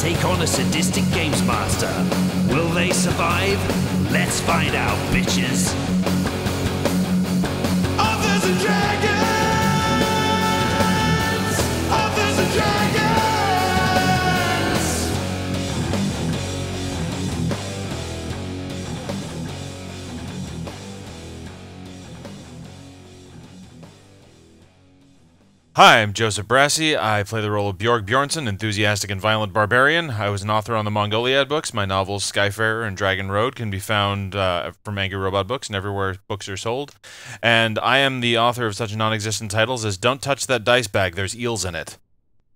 take on a sadistic games master. Will they survive? Let's find out, bitches. Authors and dragons. Authors and dragons. Hi, I'm Joseph Brassey. I play the role of Bjorg Bjornsson, enthusiastic and violent barbarian. I was an author on the Mongoliad books. My novels Skyfarer and Dragon Road can be found uh, from Angry Robot Books and everywhere books are sold. And I am the author of such non-existent titles as Don't Touch That Dice Bag, There's Eels in It.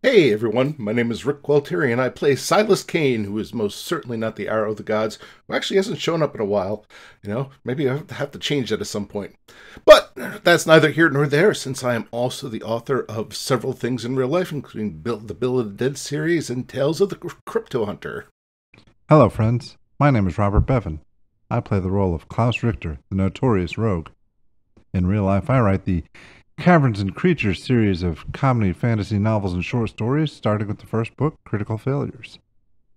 Hey everyone, my name is Rick Gualtieri and I play Silas Kane, who is most certainly not the Arrow of the Gods, who actually hasn't shown up in a while. You know, maybe I have to change that at some point. But that's neither here nor there, since I am also the author of several things in real life, including the Bill of the Dead series and Tales of the Crypto Hunter. Hello, friends. My name is Robert Bevan. I play the role of Klaus Richter, the notorious rogue. In real life, I write the Caverns and Creatures series of comedy, fantasy novels, and short stories, starting with the first book, Critical Failures.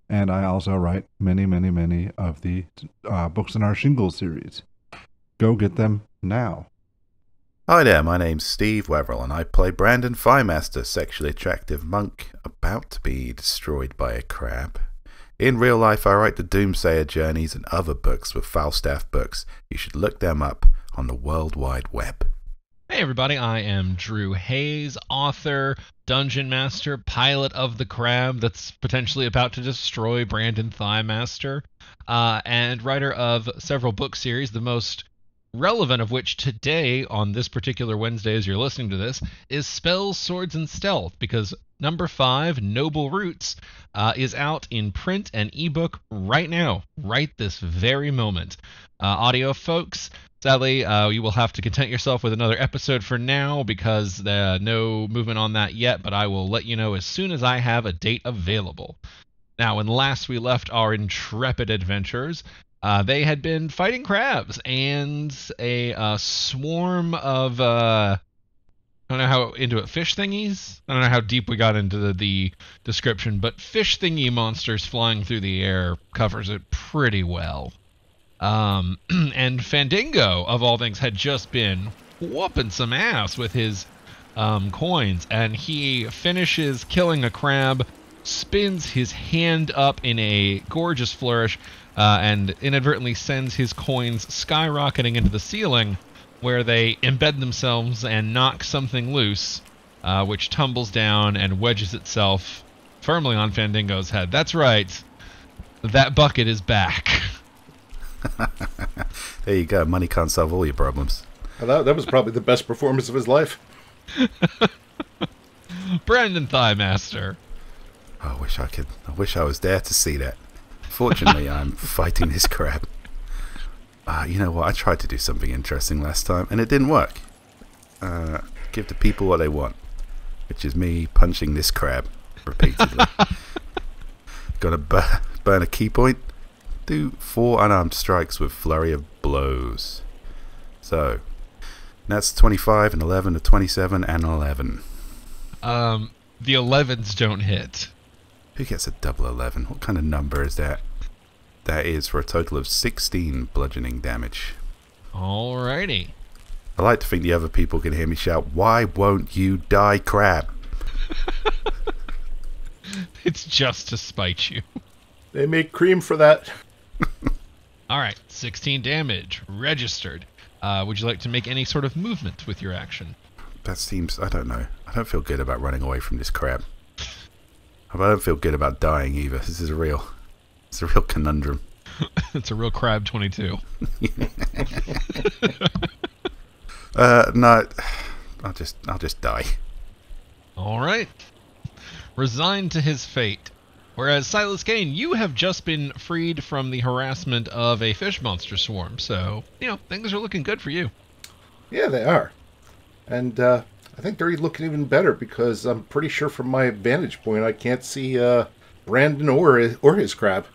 And I also write many, many, many of the uh, books in our Shingle series. Go get them now. Hi there, my name's Steve Wetherell, and I play Brandon Firemaster, sexually attractive monk about to be destroyed by a crab. In real life, I write the Doomsayer Journeys and other books with Falstaff Books. You should look them up on the World Wide Web. Hey everybody, I am Drew Hayes, author, dungeon master, pilot of the crab that's potentially about to destroy Brandon Thighmaster, uh, and writer of several book series, the most relevant of which today, on this particular Wednesday as you're listening to this, is Spells, Swords, and Stealth, because number five, Noble Roots, uh, is out in print and ebook right now, right this very moment. Uh, audio folks, Sadly, uh, you will have to content yourself with another episode for now because uh, no movement on that yet, but I will let you know as soon as I have a date available. Now, when last we left our intrepid adventurers, uh, they had been fighting crabs and a uh, swarm of. Uh, I don't know how into it fish thingies. I don't know how deep we got into the, the description, but fish thingy monsters flying through the air covers it pretty well. Um, and Fandango, of all things, had just been whooping some ass with his um, coins, and he finishes killing a crab, spins his hand up in a gorgeous flourish, uh, and inadvertently sends his coins skyrocketing into the ceiling, where they embed themselves and knock something loose, uh, which tumbles down and wedges itself firmly on Fandango's head. That's right. That bucket is back. there you go. Money can't solve all your problems. Well, that, that was probably the best performance of his life. Brandon Thighmaster. I wish I could. I wish I was there to see that. Fortunately, I'm fighting this crab. Uh, you know what? I tried to do something interesting last time, and it didn't work. Uh, give the people what they want, which is me punching this crab repeatedly. Gonna bur- burn a ki point do four unarmed strikes with flurry of blows. So, that's 25 and 11 to 27 and 11. Um, the 11s don't hit. Who gets a double 11? What kind of number is that? That is for a total of 16 bludgeoning damage. Alrighty. I like to think the other people can hear me shout, Why won't you die, crab? it's just to spite you. They make cream for that. All right, 16 damage registered. Uh, would you like to make any sort of movement with your action? That seems. I don't know. I don't feel good about running away from this crab. I don't feel good about dying either. This is a real. It's a real conundrum. it's a real crab 22. uh, no. I'll just. I'll just die. All right. Resigned to his fate, Whereas Silas Kane, you have just been freed from the harassment of a fish monster swarm, so you know things are looking good for you. Yeah, they are. And uh, I think they're looking even better because I'm pretty sure from my vantage point I can't see uh, Brandon or or his crab.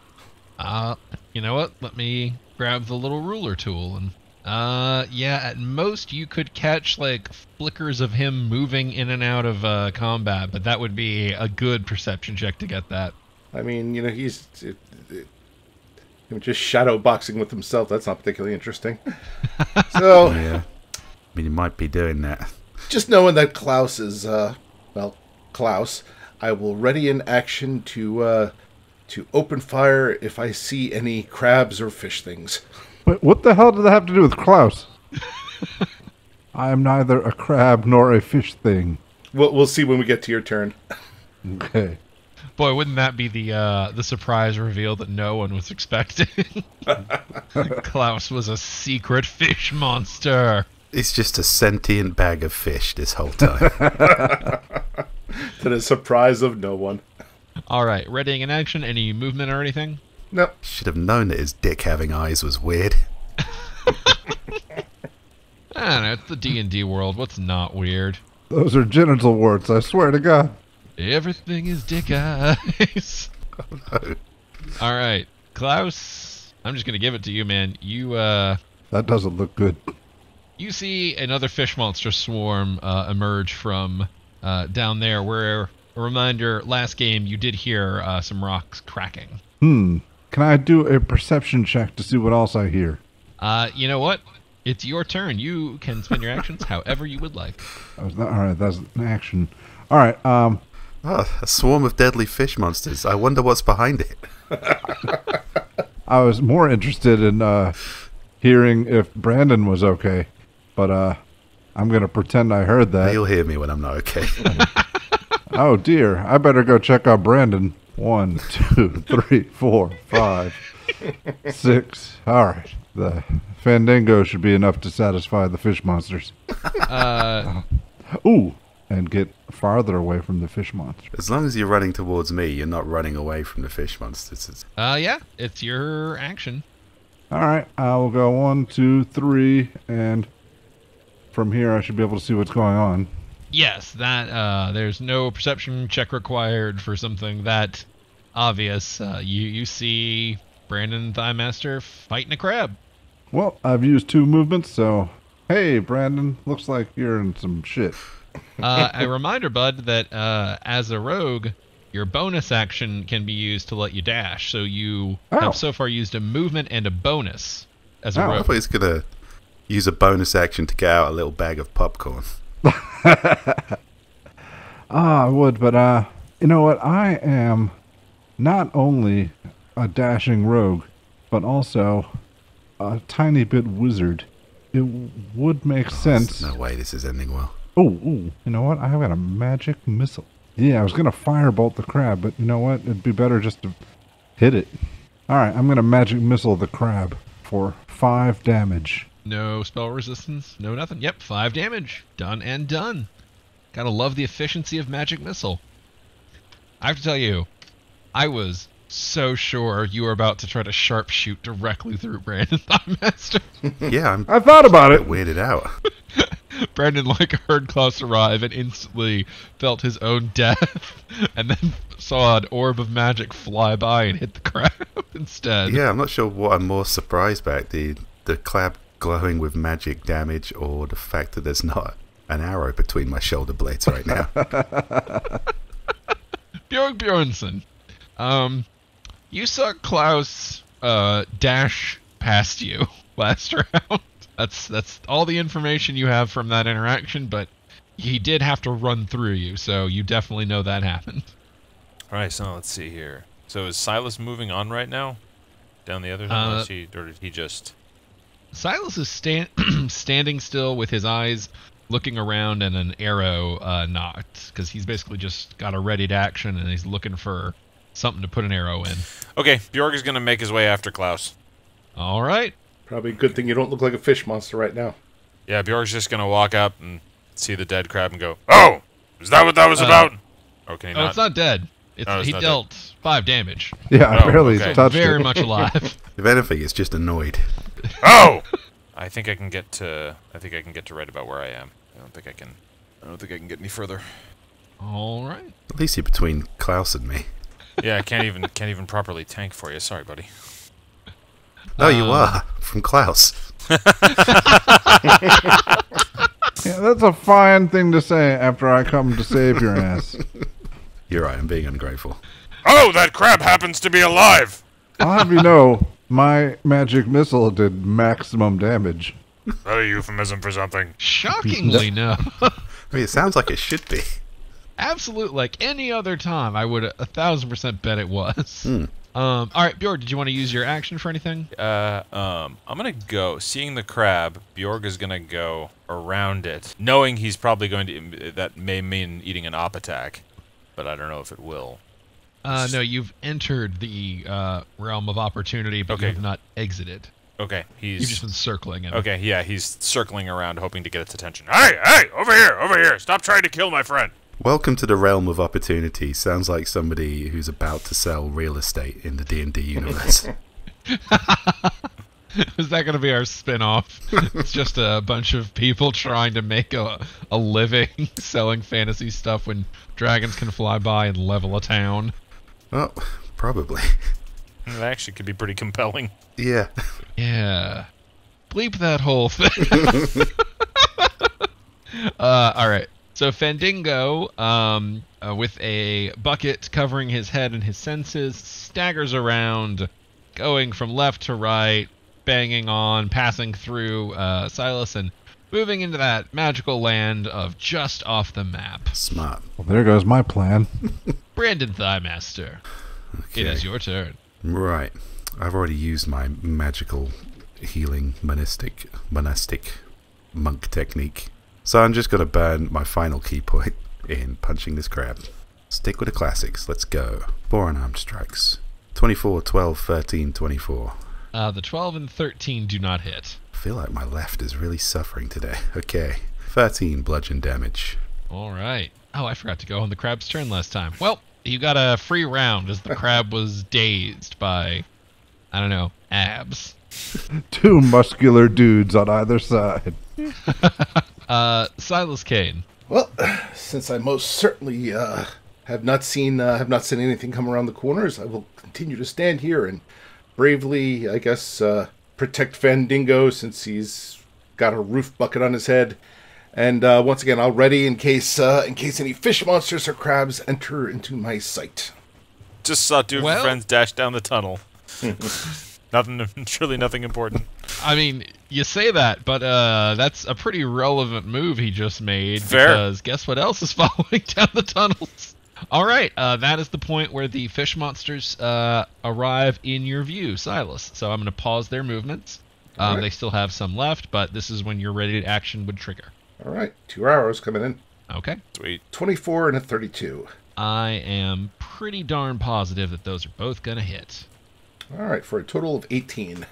Uh, you know what? Let me grab the little ruler tool and. Uh, yeah, at most you could catch like flickers of him moving in and out of uh, combat, but that would be a good perception check to get that. I mean, you know, he's it, it, him just shadow boxing with himself. That's not particularly interesting. so Yeah. I mean, he might be doing that. just knowing that Klaus is uh, well, Klaus, I will ready in action to uh, to open fire if I see any crabs or fish things. But what the hell does that have to do with Klaus? I am neither a crab nor a fish thing. We'll we'll see when we get to your turn. Okay. Boy, wouldn't that be the uh, the surprise reveal that no one was expecting? Klaus was a secret fish monster. It's just a sentient bag of fish this whole time. To the surprise of no one. All right, readying in action. Any movement or anything? No, Should have known that his dick having eyes was weird. I don't know. It's the D and D world. What's not weird? Those are genital warts, I swear to God. Everything is dick eyes. All right, Klaus. I'm just gonna give it to you, man. You uh, That doesn't look good. you see another fish monster swarm uh, emerge from uh, down there. Where a reminder, last game you did hear uh, some rocks cracking. Hmm. Can I do a perception check to see what else I hear? Uh, you know what? It's your turn. You can spend your actions however you would like. Not, all right, that's an action. All right. Um. Oh, a swarm of deadly fish monsters. I wonder what's behind it. I was more interested in uh, hearing if Brandon was okay, but uh, I'm gonna pretend I heard that. You'll hear me when I'm not okay. Oh dear, I better go check out Brandon. One, two, three, four, five, six. All right, the Fandango should be enough to satisfy the fish monsters. Uh, Ooh, and get farther away from the fish monster. as long as you're running towards me, you're not running away from the fish monsters. It's- uh, yeah, it's your action. All right, I will go one, two, three, and from here I should be able to see what's going on. Yes, that uh, there's no perception check required for something that obvious. Uh, you you see Brandon Thighmaster fighting a crab. Well, I've used two movements, so hey, Brandon, looks like you're in some shit. Uh, a reminder, Bud, that uh, as a rogue, your bonus action can be used to let you dash. So you Oh. have so far used a movement and a bonus as a Oh. I rogue. thought he's gonna use a bonus action to get out a little bag of popcorn. Ah, I would, but uh, you know what? I am not only a dashing rogue, but also a tiny bit wizard. It would make sense. No way, this is ending well. Oh, ooh, you know what? I have got a magic missile. Yeah, I was gonna firebolt the crab, but you know what? It'd be better just to hit it. All right, I'm gonna magic missile the crab for five damage. No spell resistance, no nothing. Yep, five damage. Done and done. Gotta love the efficiency of Magic Missile. I have to tell you, I was so sure you were about to try to sharpshoot directly through Brandon Thighmaster. Yeah, I'm I thought about it. bit weirded out. Brandon like heard Klaus arrive and instantly felt his own death, and then saw an orb of magic fly by and hit the crab instead. Yeah, I'm not sure what I'm more surprised about the the crab glowing with magic damage or the fact that there's not an arrow between my shoulder blades right now. Bjorn Bjornsson, um, you saw Klaus uh, dash past you last round. That's that's all the information you have from that interaction, but he did have to run through you, so you definitely know that happened. All right, so let's see here. So is Silas moving on right now? Down the other side? Uh, or, is he, or did he just. Silas is stand standing still with his eyes looking around and an arrow uh, nocked because he's basically just got a ready to action and he's looking for something to put an arrow in. Okay, Bjorg is going to make his way after Klaus. All right. Probably a good thing you don't look like a fish monster right now. Yeah, Bjorg's just going to walk up and see the dead crab and go, Oh! Is that what that was Uh, about? Okay, can Oh, not? it's not dead. It's, Oh, it's he not dealt five damage. Yeah, I Oh, barely okay. touched Very it. much alive. If anything, it's just annoyed. Oh! I think I can get to. I think I can get to right about where I am. I don't think I can. I don't think I can get any further. All right. At least you're between Klaus and me. Yeah, I can't even can't even properly tank for you. Sorry, buddy. Oh, you Um, are from Klaus. Yeah, that's a fine thing to say after I come to save your ass. You're right. I'm being ungrateful. Oh, that crab happens to be alive. I'll have you know, my magic missile did maximum damage. That a euphemism for something. Shockingly, no. I mean, it sounds like it should be. Absolute. Like any other time, I would a thousand percent bet it was. Hmm. Um. All right, Bjorn. Did you want to use your action for anything? Uh, um, I'm gonna go. Seeing the crab, Bjorg is gonna go around it, knowing he's probably going to. That may mean eating an op attack, but I don't know if it will. Uh, no, you've entered the uh, realm of opportunity, but Okay. you have not exited. Okay, he's. You've just been circling it. Okay, yeah, he's circling around, hoping to get its attention. Hey, hey, over here, over here! Stop trying to kill my friend. Welcome to the realm of opportunity. Sounds like somebody who's about to sell real estate in the D&D universe. Is that going to be our spin-off? it's just a bunch of people trying to make a, a living selling fantasy stuff when dragons can fly by and level a town. well, probably. It actually could be pretty compelling. Yeah. Yeah. Bleep that whole thing. uh, all right. So Fandango, um, uh, with a bucket covering his head and his senses, staggers around, going from left to right, banging on, passing through uh, Silas, and moving into that magical land of just off the map. Smart. Well, there goes my plan. Brandon Thighmaster, it Okay. is your turn. Right. I've already used my magical healing monastic monastic monk technique. So I'm just gonna burn my final ki point in punching this crab. Stick with the classics. Let's go. Four unarmed strikes. 24, 12, 13, 24. Uh, the 12 and 13 do not hit. I feel like my left is really suffering today. Okay. 13 bludgeon damage. All right. Oh, I forgot to go on the crab's turn last time. Well, you got a free round as the crab was dazed by, I don't know, abs. Two muscular dudes on either side. Uh, Silas Kane. Well, since I most certainly uh, have not seen uh, have not seen anything come around the corners, I will continue to stand here and bravely, I guess, uh, protect Fandango since he's got a roof bucket on his head. And uh, once again, I'll ready in case uh, in case any fish monsters or crabs enter into my sight. Just saw two of Well- friends dash down the tunnel. nothing, truly nothing important. I mean, you say that, but uh, that's a pretty relevant move he just made. Fair. Because guess what else is following down the tunnels? All right, uh, that is the point where the fish monsters uh, arrive in your view, Silas. So I'm going to pause their movements. Um, Alright. They still have some left, but this is when your ready action would trigger. All right, two arrows coming in. Okay. Sweet. Twenty-four and a thirty-two. I am pretty darn positive that those are both going to hit. All right, for a total of eighteen.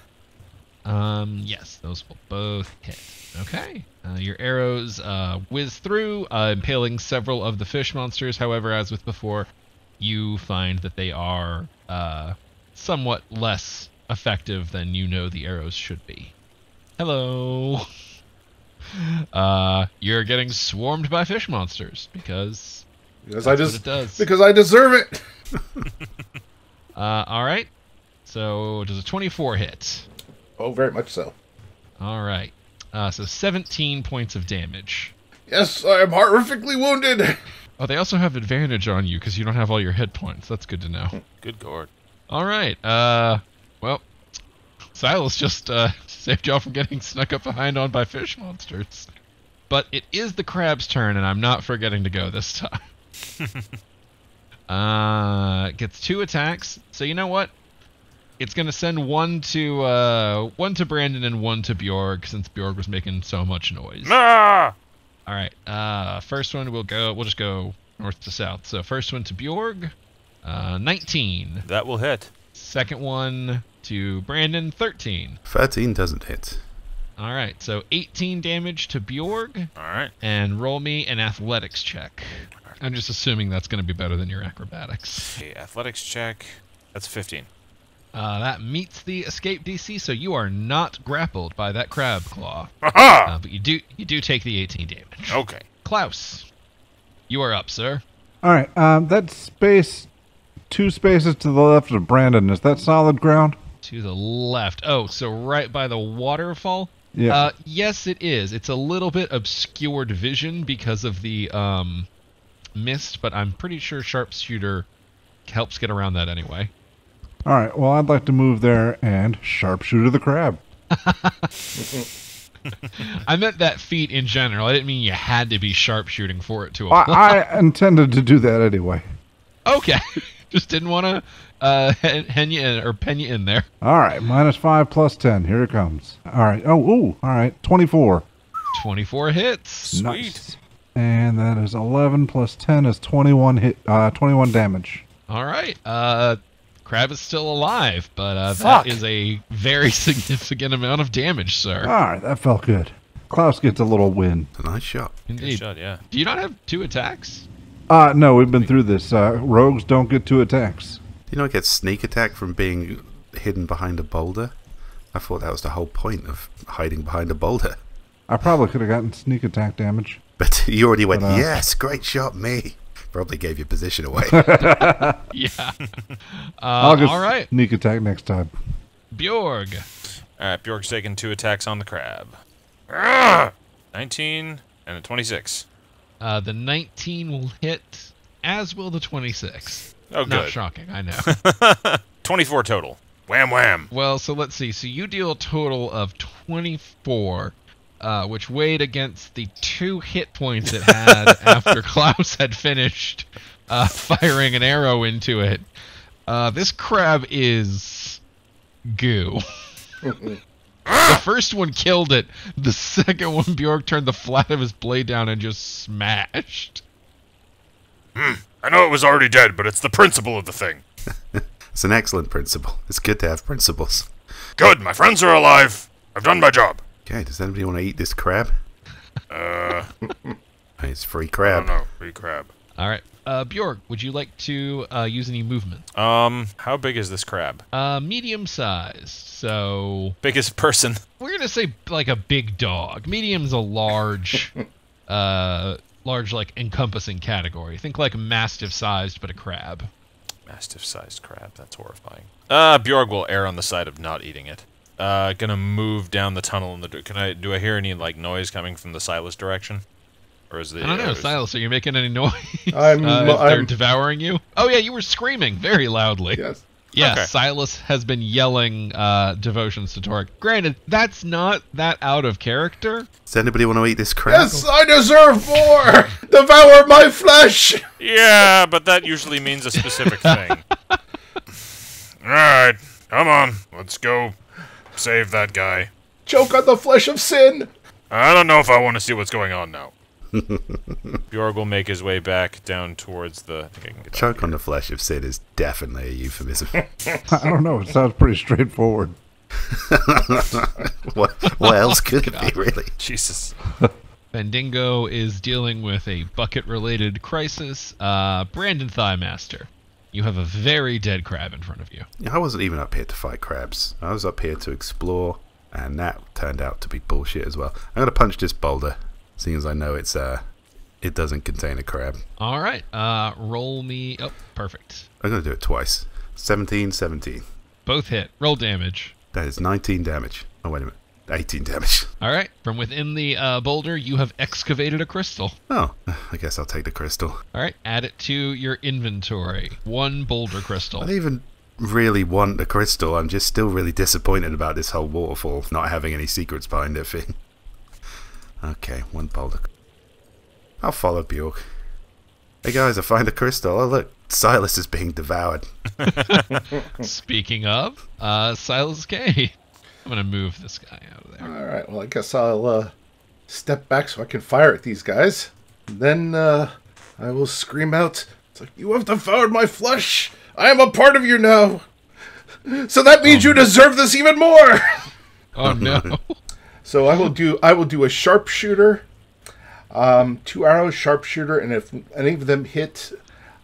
Um, yes, those will both hit. Okay. Uh, your arrows uh, whiz through, uh, impaling several of the fish monsters. However, as with before, you find that they are uh, somewhat less effective than you know the arrows should be. Hello. Uh, you're getting swarmed by fish monsters because Because I just does. because I deserve it. Uh, all right. So does a 24 hit? Oh, very much so. All right. Uh, so 17 points of damage. Yes, I am horrifically wounded. Oh, they also have advantage on you because you don't have all your hit points. That's good to know. Good lord. All right. Uh, well, Silas just uh, saved y'all from getting snuck up behind on by fish monsters. But it is the crab's turn, and I'm not forgetting to go this time. uh, it gets two attacks. So you know what? It's gonna send one to uh, one to Brandon and one to Bjorg since Bjorg was making so much noise. Ah! All right. Uh, first one we'll go. We'll just go north to south. So first one to Bjorg, uh, 19. That will hit. Second one to Brandon, 13. 13 doesn't hit. All right, so 18 damage to Bjorg, All right. and roll me an athletics check. I'm just assuming that's going to be better than your acrobatics. Okay, athletics check. That's 15. Uh, that meets the escape DC, so you are not grappled by that crab claw. Aha! Uh, but you do you do take the 18 damage. Okay. Klaus, you are up, sir. All right. Um, that space, two spaces to the left of Brandon, is that solid ground? To the left. Oh, so right by the waterfall? Yeah. Uh, yes, it is. It's a little bit obscured vision because of the um, mist, but I'm pretty sure sharpshooter helps get around that anyway. All right. Well, I'd like to move there and sharpshooter the crab. I meant that feat in general. I didn't mean you had to be sharpshooting for it to apply. I, I intended to do that anyway. okay, just didn't want to uh, hen you in or pen you in there. All right. Minus five plus ten. Here it comes. All right. Oh, ooh. All right. Twenty-four. 24 hits. Sweet. Nice. And that is eleven plus ten is twenty-one hit. Uh, twenty-one damage. All right. Uh, Crab is still alive, but uh, that is a very significant amount of damage, sir. All right. That felt good. Klaus gets a little win. It's a nice shot. Good Indeed. shot, yeah. Do you not have two attacks? Uh, no, we've been through this. Uh, rogues don't get two attacks. Do you not get sneak attack from being hidden behind a boulder? I thought that was the whole point of hiding behind a boulder. I probably could have gotten sneak attack damage. But you already went, But, uh, yes, great shot, me. Probably gave your position away. Yeah. I'll Uh, get all right. sneak attack next time. Bjorg. All right, Bjorg's taking two attacks on the crab. Ah! 19 and a 26. Uh, the 19 will hit, as will the 26. Oh, Not good. shocking, I know. 24 total. Wham wham. well, so let's see. So you deal a total of 24, uh, which weighed against the two hit points it had after Klaus had finished uh, firing an arrow into it. Uh, this crab is goo. the first one killed it. The second one, Bjorg turned the flat of his blade down and just smashed. I know it was already dead, but it's the principle of the thing. it's an excellent principle. It's good to have principles. Good, my friends are alive. I've done my job. Okay, does anybody want to eat this crab? Uh, It's free crab. don't. Free crab. All right. Uh, Bjorg, would you like to uh, use any movement? Um, how big is this crab? Uh, medium sized. So Biggest person. we're gonna say like a big dog. Medium's a large, uh, large like encompassing category. Think like mastiff sized, but a crab. Mastiff sized crab. That's horrifying. Uh, Bjorg will err on the side of not eating it. Uh, gonna move down the tunnel in the. Can I? Do I hear any like noise coming from the Silas direction? Or is the? I don't know, Silas. Are you making any noise? I'm- uh, if they're I'm- devouring you. Oh yeah, you were screaming very loudly. Yes. Yes, Okay. Silas has been yelling uh, devotions to Torek. Granted, that's not that out of character. Does anybody want to eat this crab? Yes, I deserve more! Devour my flesh! Yeah, but that usually means a specific thing. All right, come on, let's go save that guy. Choke on the flesh of sin! I don't know if I want to see what's going on now. Bjorg will make his way back down towards the. I think I can get Choke on the flesh of sin is definitely a euphemism. I don't know. It sounds pretty straightforward. what, what else could it be, really? Jesus. Bendigo is dealing with a bucket-related crisis. Uh, Brandon Thighmaster, you have a very dead crab in front of you. I wasn't even up here to fight crabs. I was up here to explore, and that turned out to be bullshit as well. I'm gonna punch this boulder, seeing as I know it's uh, it doesn't contain a crab. All right, uh, roll me. Oh, perfect. I'm gonna do it twice. 17, 17. Both hit. Roll damage. That is 19 damage. Oh wait a minute, 18 damage. All right, from within the uh, boulder, you have excavated a crystal. Oh, I guess I'll take the crystal. All right, add it to your inventory. One boulder crystal. I don't even really want the crystal. I'm just still really disappointed about this whole waterfall not having any secrets behind it thing. Okay, one boulder. I'll follow Bjorg. Hey guys, I find a crystal. Oh look, Silas is being devoured. Speaking of, uh, Silas K. I'm gonna move this guy out of there. Alright, well, I guess I'll uh, step back so I can fire at these guys. Then uh, I will scream out, It's like, You have devoured my flesh! I am a part of you now! So that means you deserve this even more! Oh no! So I will do I will do a sharpshooter, um, two arrows sharpshooter, and if any of them hit,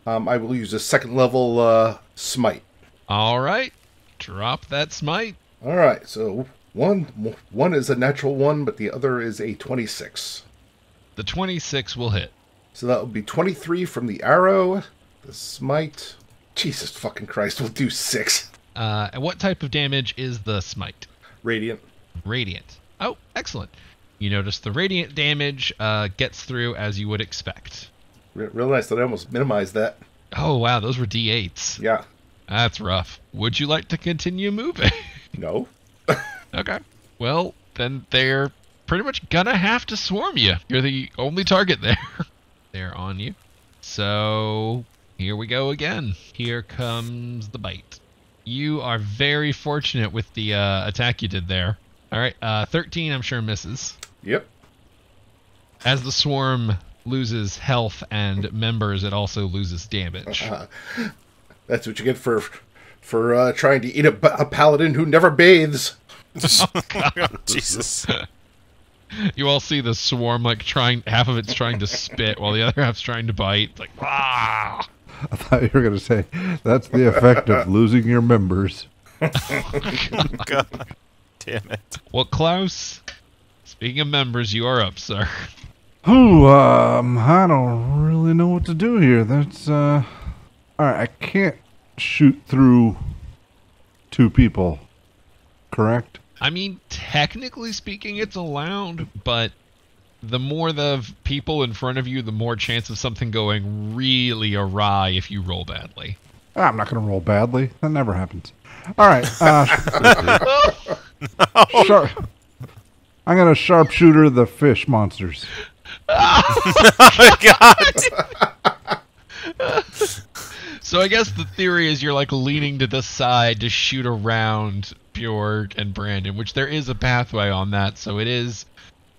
um, I will use a second level uh, smite. All right. Drop that smite. All right, so one one is a natural one, but the other is a twenty six. The 26 will hit. So that would be twenty three from the arrow. The smite. Jesus fucking Christ, we'll do six. Uh, and what type of damage is the smite? Radiant. Radiant. Oh, excellent. You notice the radiant damage uh, gets through as you would expect. Re- real nice that I almost minimized that. Oh, wow, those were d8s. Yeah. That's rough. Would you like to continue moving? No. okay. Well, then they're pretty much gonna have to swarm you. You're the only target there. they're on you. So, here we go again. Here comes the bite. You are very fortunate with the uh, attack you did there. All right, uh, 13 I'm sure misses. Yep. As the swarm loses health and members, it also loses damage. That's what you get for for uh, trying to eat a, a paladin who never bathes. Jesus. You all see the swarm like trying half of it's trying to spit while the other half's trying to bite. It's like ah. I thought you were going to say that's the effect of losing your members. God damn it. Well, Klaus, speaking of members, you are up, sir. Ooh, um, I don't really know what to do here. That's, uh. Alright, I can't shoot through two people, correct? I mean, technically speaking, it's allowed, but the more the people in front of you, the more chance of something going really awry if you roll badly. Ah, I'm not going to roll badly. That never happens. Alright, uh. Shar- I'm going to sharpshooter the fish monsters. So I guess the theory is you're like leaning to the side to shoot around Bjorg and Brandon, which there is a pathway on that, so it is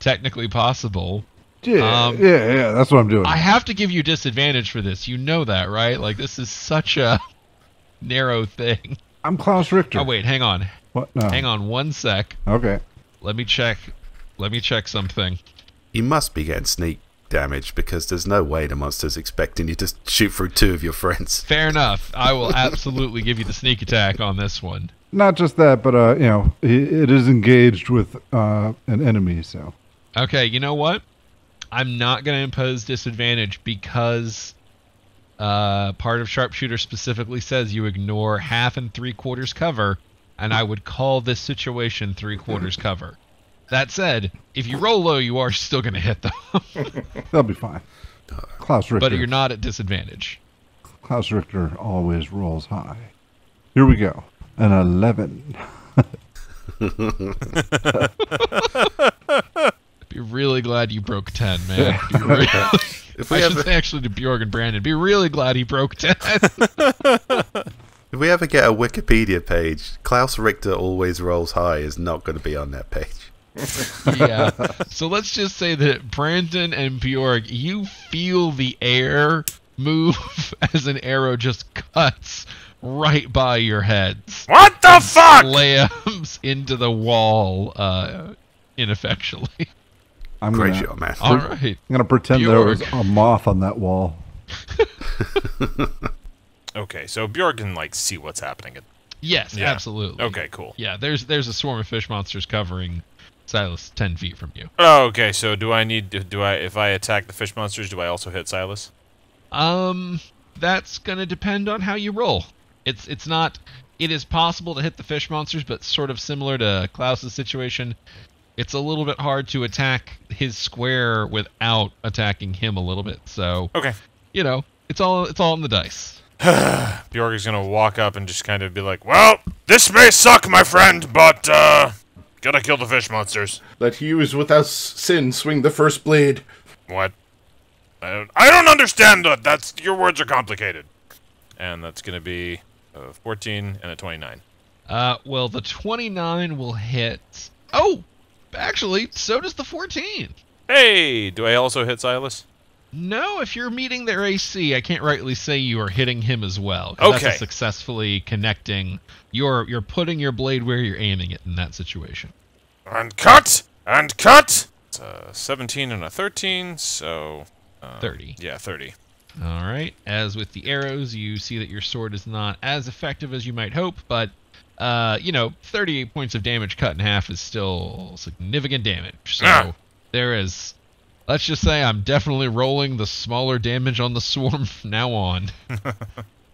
technically possible. Yeah, Um, yeah, yeah, that's what I'm doing. I have to give you disadvantage for this. You know that, right? Like this is such a narrow thing. I'm Klaus Richter. Oh wait, hang on. What? No. Hang on one sec. Okay. Let me check. Let me check something. You must be getting sneak damage because there's no way the monster's expecting you to shoot through two of your friends. Fair enough. I will absolutely give you the sneak attack on this one. Not just that, but, uh, you know, it, it is engaged with uh, an enemy, so. Okay, you know what? I'm not going to impose disadvantage because uh, part of sharpshooter specifically says you ignore half and three quarters cover, and I would call this situation three quarters cover. That said, if you roll low, you are still going to hit them, They'll be fine. Klaus Richter. but you're not at disadvantage. Klaus Richter always rolls high. Here we go. An 11. Be really glad you broke ten, man. Really, If I we should ever, say actually to Bjorg and Brandon. Be really glad he broke ten. if we ever get a Wikipedia page, Klaus Richter always rolls high is not going to be on that page. Yeah. So let's just say that Brandon and Bjorg, you feel the air move as an arrow just cuts right by your heads, What the fuck? slams into the wall uh, ineffectually. I'm Great gonna, shot, man. All right. I'm gonna pretend there was a moth on that wall. Okay, so Bjorg can like see what's happening. Yes, Yeah. absolutely. okay, cool. Yeah, there's there's a swarm of fish monsters covering Silas ten feet from you. Oh, okay. So do I need to, do I if I attack the fish monsters, do I also hit Silas? Um, that's gonna depend on how you roll. It's it's not. It is possible to hit the fish monsters, but sort of similar to Klaus's situation, it's a little bit hard to attack his square without attacking him a little bit. So Okay. you know, it's all it's all in the dice. Bjorg is gonna walk up and just kind of be like, "Well, this may suck, my friend, but uh, gotta kill the fish monsters." Let he who is without sin swing the first blade. What? I don't, I don't understand that. That's your words are complicated. And that's gonna be a 14 and a 29. Uh, well, the twenty-nine will hit. Oh, actually, so does the fourteen. Hey, do I also hit Silas? No, if you're meeting their AC, I can't rightly say you are hitting him as well. Okay. Successfully connecting. You're you're putting your blade where you're aiming it in that situation. And cut. And cut! It's a 17 and a 13, so. Uh, 30. Yeah, 30. All right. As with the arrows, you see that your sword is not as effective as you might hope, but uh, you know, 38 points of damage cut in half is still significant damage. So Ah. there is. Let's just say I'm definitely rolling the smaller damage on the swarm from now on.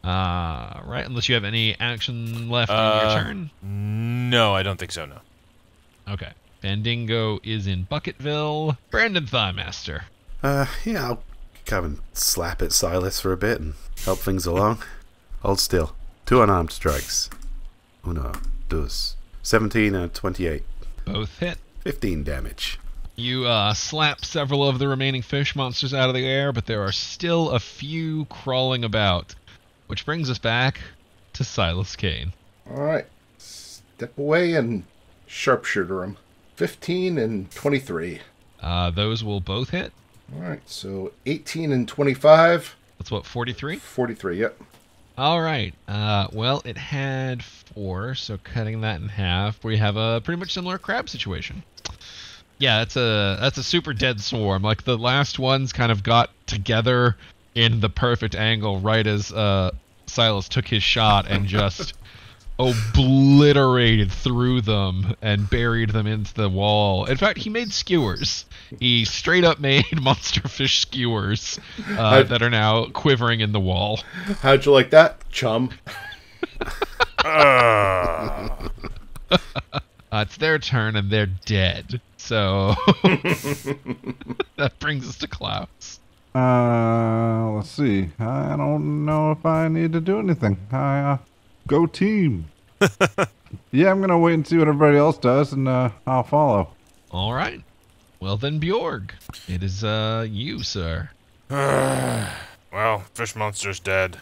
uh, right. Unless you have any action left in Uh, your turn. No, I don't think so, no. Okay. Bandingo is in Bucketville. Brandon Thighmaster. Uh, yeah, I'll come and slap at Silas for a bit and help things along. Hold still. Two unarmed strikes. Uno, dos. 17 and 28. Both hit. 15 damage. You uh, slap several of the remaining fish monsters out of the air, but there are still a few crawling about. Which brings us back to Silas Kane. All right. Step away and sharpshooter him. 15 and 23. Uh, those will both hit. All right. So 18 and 25. That's what, 43? 43. Yep. All right. Uh, well, it had four, so cutting that in half, we have a pretty much similar crab situation. Yeah, that's a that's a super dead swarm. Like the last ones kind of got together in the perfect angle right as uh, Silas took his shot and just obliterated through them and buried them into the wall. In fact, he made skewers. He straight up made monster fish skewers uh, that are now quivering in the wall. How'd you like that, chum? Uh, it's their turn and they're dead. So that brings us to Klaus. Uh, let's see. I don't know if I need to do anything. I uh, go team. yeah, I'm gonna wait and see what everybody else does, and uh, I'll follow. All right. Well then, Bjorg, it is uh you, sir. well, fish monster's dead.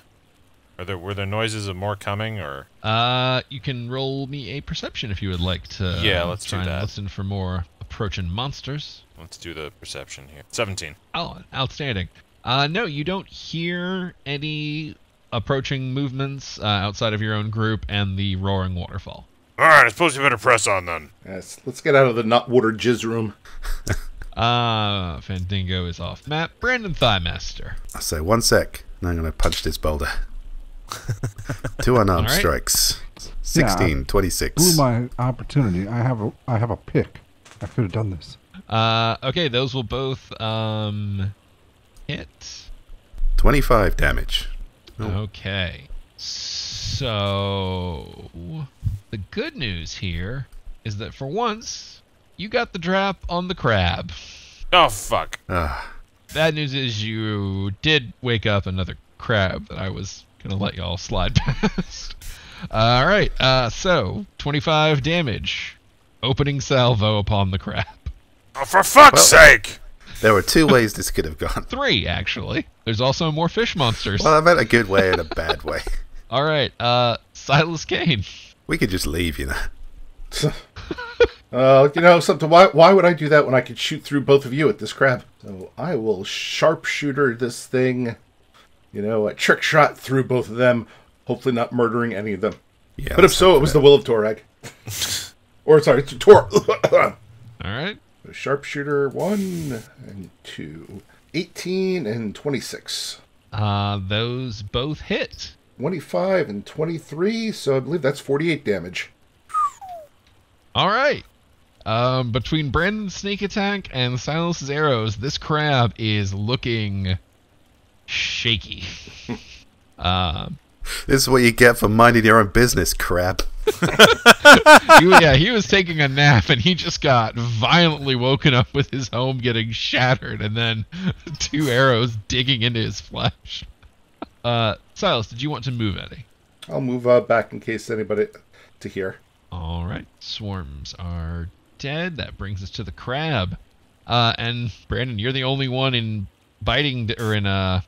Are there were there noises of more coming, or Uh, you can roll me a perception if you would like to. Yeah, let's try do and that. listen for more approaching monsters. let's do the perception here. 17. Oh, outstanding. Uh, no, you don't hear any approaching movements uh, outside of your own group and the roaring waterfall. All right, I suppose you better press on then. Yes. Let's get out of the not water jizz room. Uh, Fandango is off map. Brandon Thighmaster. I say, one sec. And I'm going to punch this boulder. Two unarmed All right. strikes. 16, 26. Blew my opportunity. I have a I have a pick. I could have done this. Uh, okay, those will both um hit. 25 damage. Okay. So the good news here is that for once you got the drop on the crab. Oh fuck. Ah, Bad news is you did wake up another crab that I was gonna let y'all slide past. All right. Uh, so 25 damage. Opening salvo upon the crab. Oh, for fuck's sake! there were two ways this could have gone. Three actually. There's also more fish monsters. Well, I meant a good way and a bad way. All right. Uh, Silas Kane. We could just leave, you know. Uh, you know something? Why, why would I do that when I could shoot through both of you at this crab? So I will sharpshooter this thing. You know, a trick shot through both of them. Hopefully, not murdering any of them. Yeah, but if so, hope it was the will of Torag. or sorry, it's a Tor. All right. Sharpshooter one and two. 18 and 26. Uh, those both hit. 25 and 23, so I believe that's 48 damage. All right. Um, between Brandon's sneak attack and Silas's arrows, this crab is looking shaky. um. This is what you get for minding your own business, crab. he, yeah, he was taking a nap and he just got violently woken up with his home getting shattered and then two arrows digging into his flesh. Uh, Silas, did you want to move any? I'll move uh, back in case anybody to here. All right, swarms are dead. That brings us to the crab. Uh, and Brandon, you're the only one in biting or in uh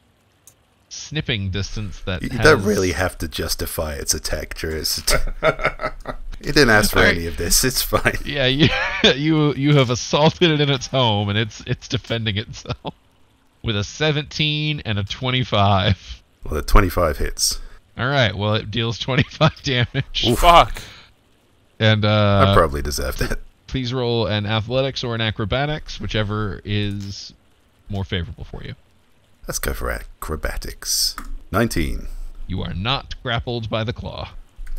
snipping distance that You has... don't really have to justify its attack, Drew. It's you didn't ask for Alright. any of this. It's fine. Yeah, you you you have assaulted it in its home, and it's it's defending itself with a 17 and a 25. Well, the 25 hits. All right, well it deals 25 damage, Fuck. and uh, I probably deserve that. please roll an athletics or an acrobatics, whichever is more favorable for you. Let's go for acrobatics. 19. You are not grappled by the claw.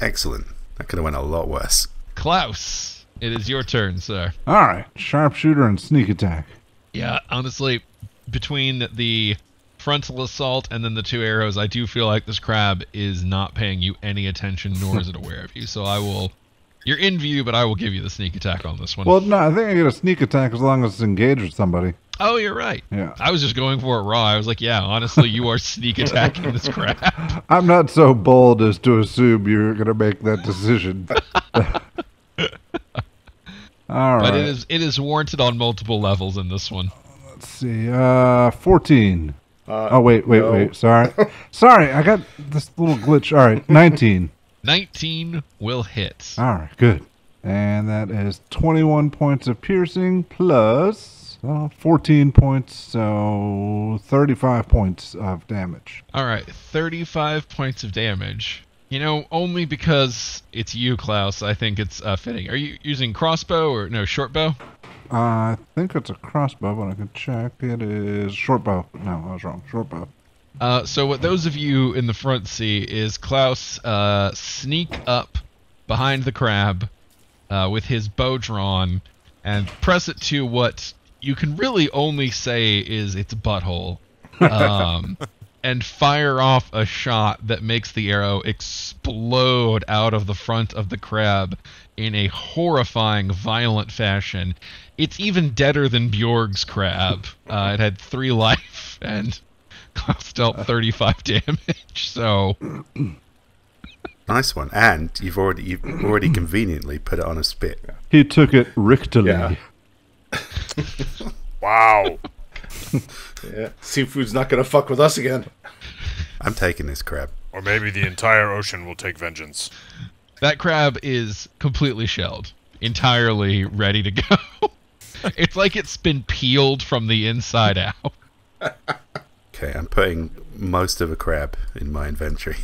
Excellent. That could have went a lot worse. Klaus, it is your turn, sir. All right, sharpshooter and sneak attack. Yeah, honestly, between the frontal assault and then the two arrows, I do feel like this crab is not paying you any attention, nor is it aware of you. So I will. You're in view, but I will give you the sneak attack on this one. Well, no, I think I get a sneak attack as long as it's engaged with somebody. Oh, you're right. Yeah. I was just going for it raw. I was like, yeah, honestly, you are sneak attacking this crab. I'm not so bold as to assume you're going to make that decision. All right. But it is it is warranted on multiple levels in this one. Let's see. Uh, 14. Uh, Oh, wait, wait, no. wait. Sorry. Sorry, I got this little glitch. All right, 19. 19 will hit. All right, good. And that is 21 points of piercing plus uh, 14 points, so 35 points of damage. All right, 35 points of damage. You know, only because it's you, Klaus, I think it's uh, fitting. Are you using crossbow or no short bow? Uh, I think it's a crossbow, but I can check. It is short bow. No, I was wrong. Short bow. Uh, so what those of you in the front see is Klaus uh, sneak up behind the crab uh, with his bow drawn and press it to what you can really only say is its butthole, um, and fire off a shot that makes the arrow explode out of the front of the crab in a horrifying, violent fashion. It's even deader than Bjorg's crab. Uh, it had three life and Klaus dealt 35 damage. So Nice one. And you've already you've already conveniently put it on a spit. He took it richtally. Yeah. Wow. Yeah. Seafood's not gonna fuck with us again. I'm taking this crab. or maybe the entire ocean will take vengeance. that crab is completely shelled, entirely ready to go. it's like it's been peeled from the inside out. Okay, I'm putting most of a crab in my inventory.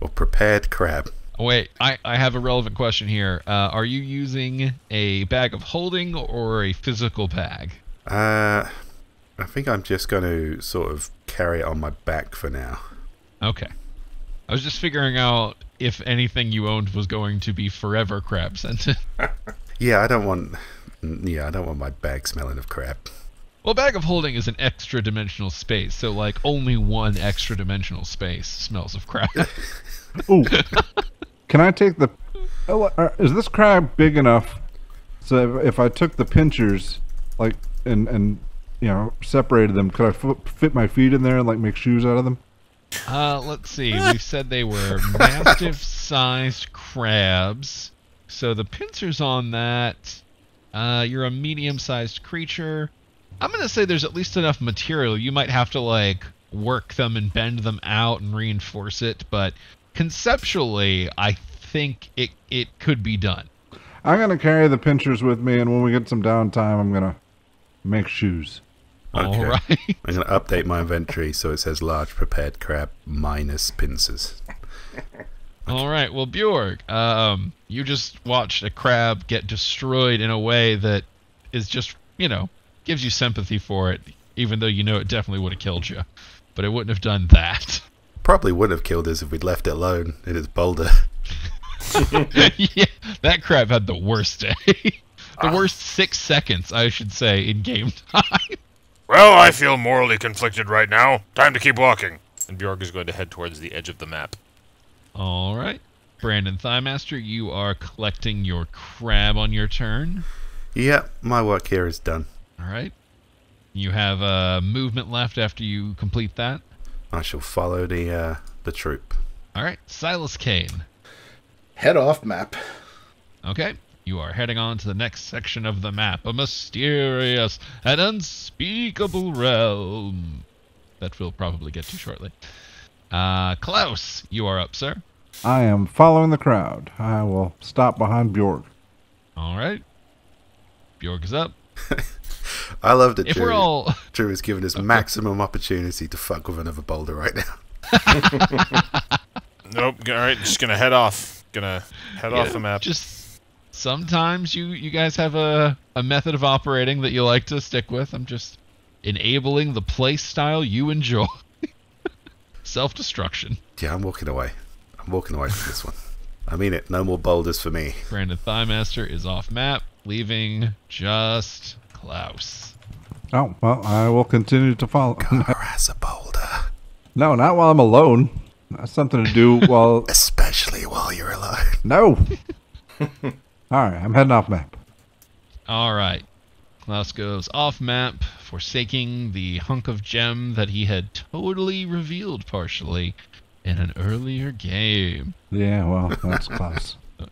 Or prepared crab. Wait, I, I have a relevant question here. Uh, are you using a bag of holding or a physical bag? Uh, I think I'm just going to sort of carry it on my back for now. Okay. I was just figuring out if anything you owned was going to be forever crab scented. Yeah, I don't want. Yeah, I don't want my bag smelling of crap. Well, bag of holding is an extra dimensional space, so like only one extra dimensional space smells of crap. Ooh. Can I take the? oh, uh, Is this crab big enough? So if, if I took the pinchers, like and and you know separated them, could I f- fit my feet in there and like make shoes out of them? Uh, let's see. We said they were mastiff-sized crabs. So the pincers on that, uh, you're a medium-sized creature. I'm gonna say there's at least enough material. You might have to like work them and bend them out and reinforce it, but conceptually, I think it it could be done. I'm gonna carry the pinchers with me, and when we get some downtime, I'm gonna make shoes. All Okay. right. I'm going to update my inventory so it says large prepared crab minus pincers. All right. Well, Bjorg, um, you just watched a crab get destroyed in a way that is just, you know, gives you sympathy for it, even though you know it definitely would have killed you. But it wouldn't have done that. Probably would have killed us if we'd left it alone in its boulder. yeah, that crab had the worst day. the worst six seconds, I should say, in game time. Well, I feel morally conflicted right now. Time to keep walking. And Bjorg is going to head towards the edge of the map. All right. Brandon Thighmaster, you are collecting your crab on your turn. yeah, my work here is done. All right. You have uh, movement left after you complete that. I shall follow the uh, the troop. All right. Silas Kane. Head off map. Okay. You are heading on to the next section of the map, a mysterious and unspeakable realm that we'll probably get to shortly. Uh, Klaus, you are up, sir. I am following the crowd. I will stop behind Bjorg. All right. Bjorg is up. I love that If Drew, all Drew is giving us maximum opportunity to fuck with another boulder right now. Nope. All right, just gonna head off. Gonna head off the map. just sometimes you you guys have a a method of operating that you like to stick with. I'm just enabling the play style you enjoy. Self destruction. Yeah, I'm walking away. I'm walking away from this one. I mean it. No more boulders for me. Brandon Thighmaster is off map, leaving just Klaus. Oh, well, I will continue to follow. Harass a boulder, no, not while I'm alone. That's something to do while. especially while you're alone. No! All right, I'm heading off map. All right. Klaus goes off map, forsaking the hunk of gem that he had totally revealed partially in an earlier game. Yeah, well, that's close.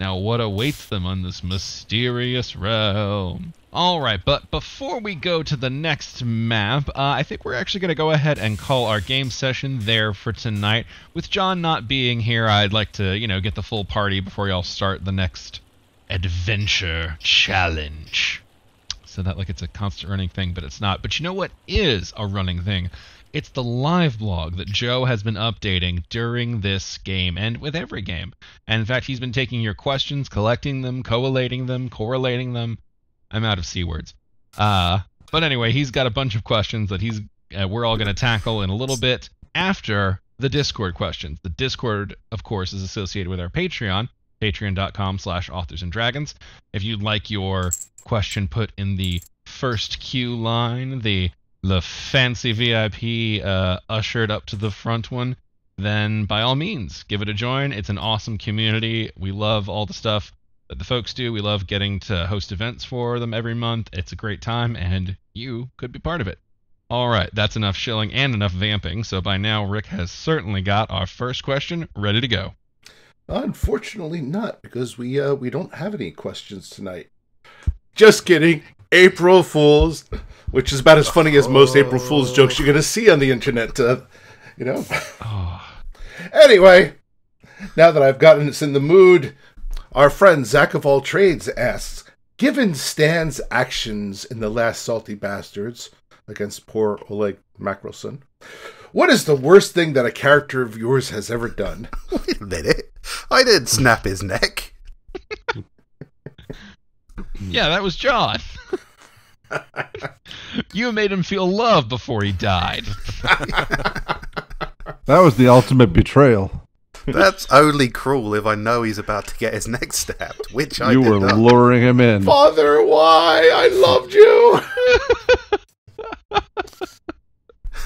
Now, what awaits them on this mysterious realm? All right, but before we go to the next map, uh, I think we're actually going to go ahead and call our game session there for tonight. With John not being here, I'd like to, you know, get the full party before y'all start the next adventure challenge. So that like it's a constant running thing, but it's not. But you know what is a running thing? It's the live blog that Joe has been updating during this game and with every game. And in fact, he's been taking your questions, collecting them, collating them, correlating them. I'm out of C words. Uh, but anyway, he's got a bunch of questions that he's uh, we're all going to tackle in a little bit after the Discord questions. The Discord, of course, is associated with our Patreon, patreon.com slash authors and dragons. If you'd like your question put in the first queue line, the the fancy VIP uh, ushered up to the front one, then by all means, give it a join. It's an awesome community. We love all the stuff that the folks do. We love getting to host events for them every month. It's a great time, and you could be part of it. All right, that's enough shilling and enough vamping. So by now, Rick has certainly got our first question ready to go. Unfortunately, not because we uh we don't have any questions tonight. Just kidding. April Fools, which is about as funny as most April Fools jokes you're gonna see on the internet. Uh, you know. Oh, Anyway, now that I've gotten us in the mood, our friend Zach of All Trades asks, given Stan's actions in the last Salty Bastards against poor Oleg Macrelson, what is the worst thing that a character of yours has ever done? Wait a minute. I didn't snap his neck. yeah, that was John. you made him feel love before he died. That was the ultimate betrayal. That's only cruel if I know he's about to get his neck stabbed, which I you did were not. luring him in. Father, why? I loved you!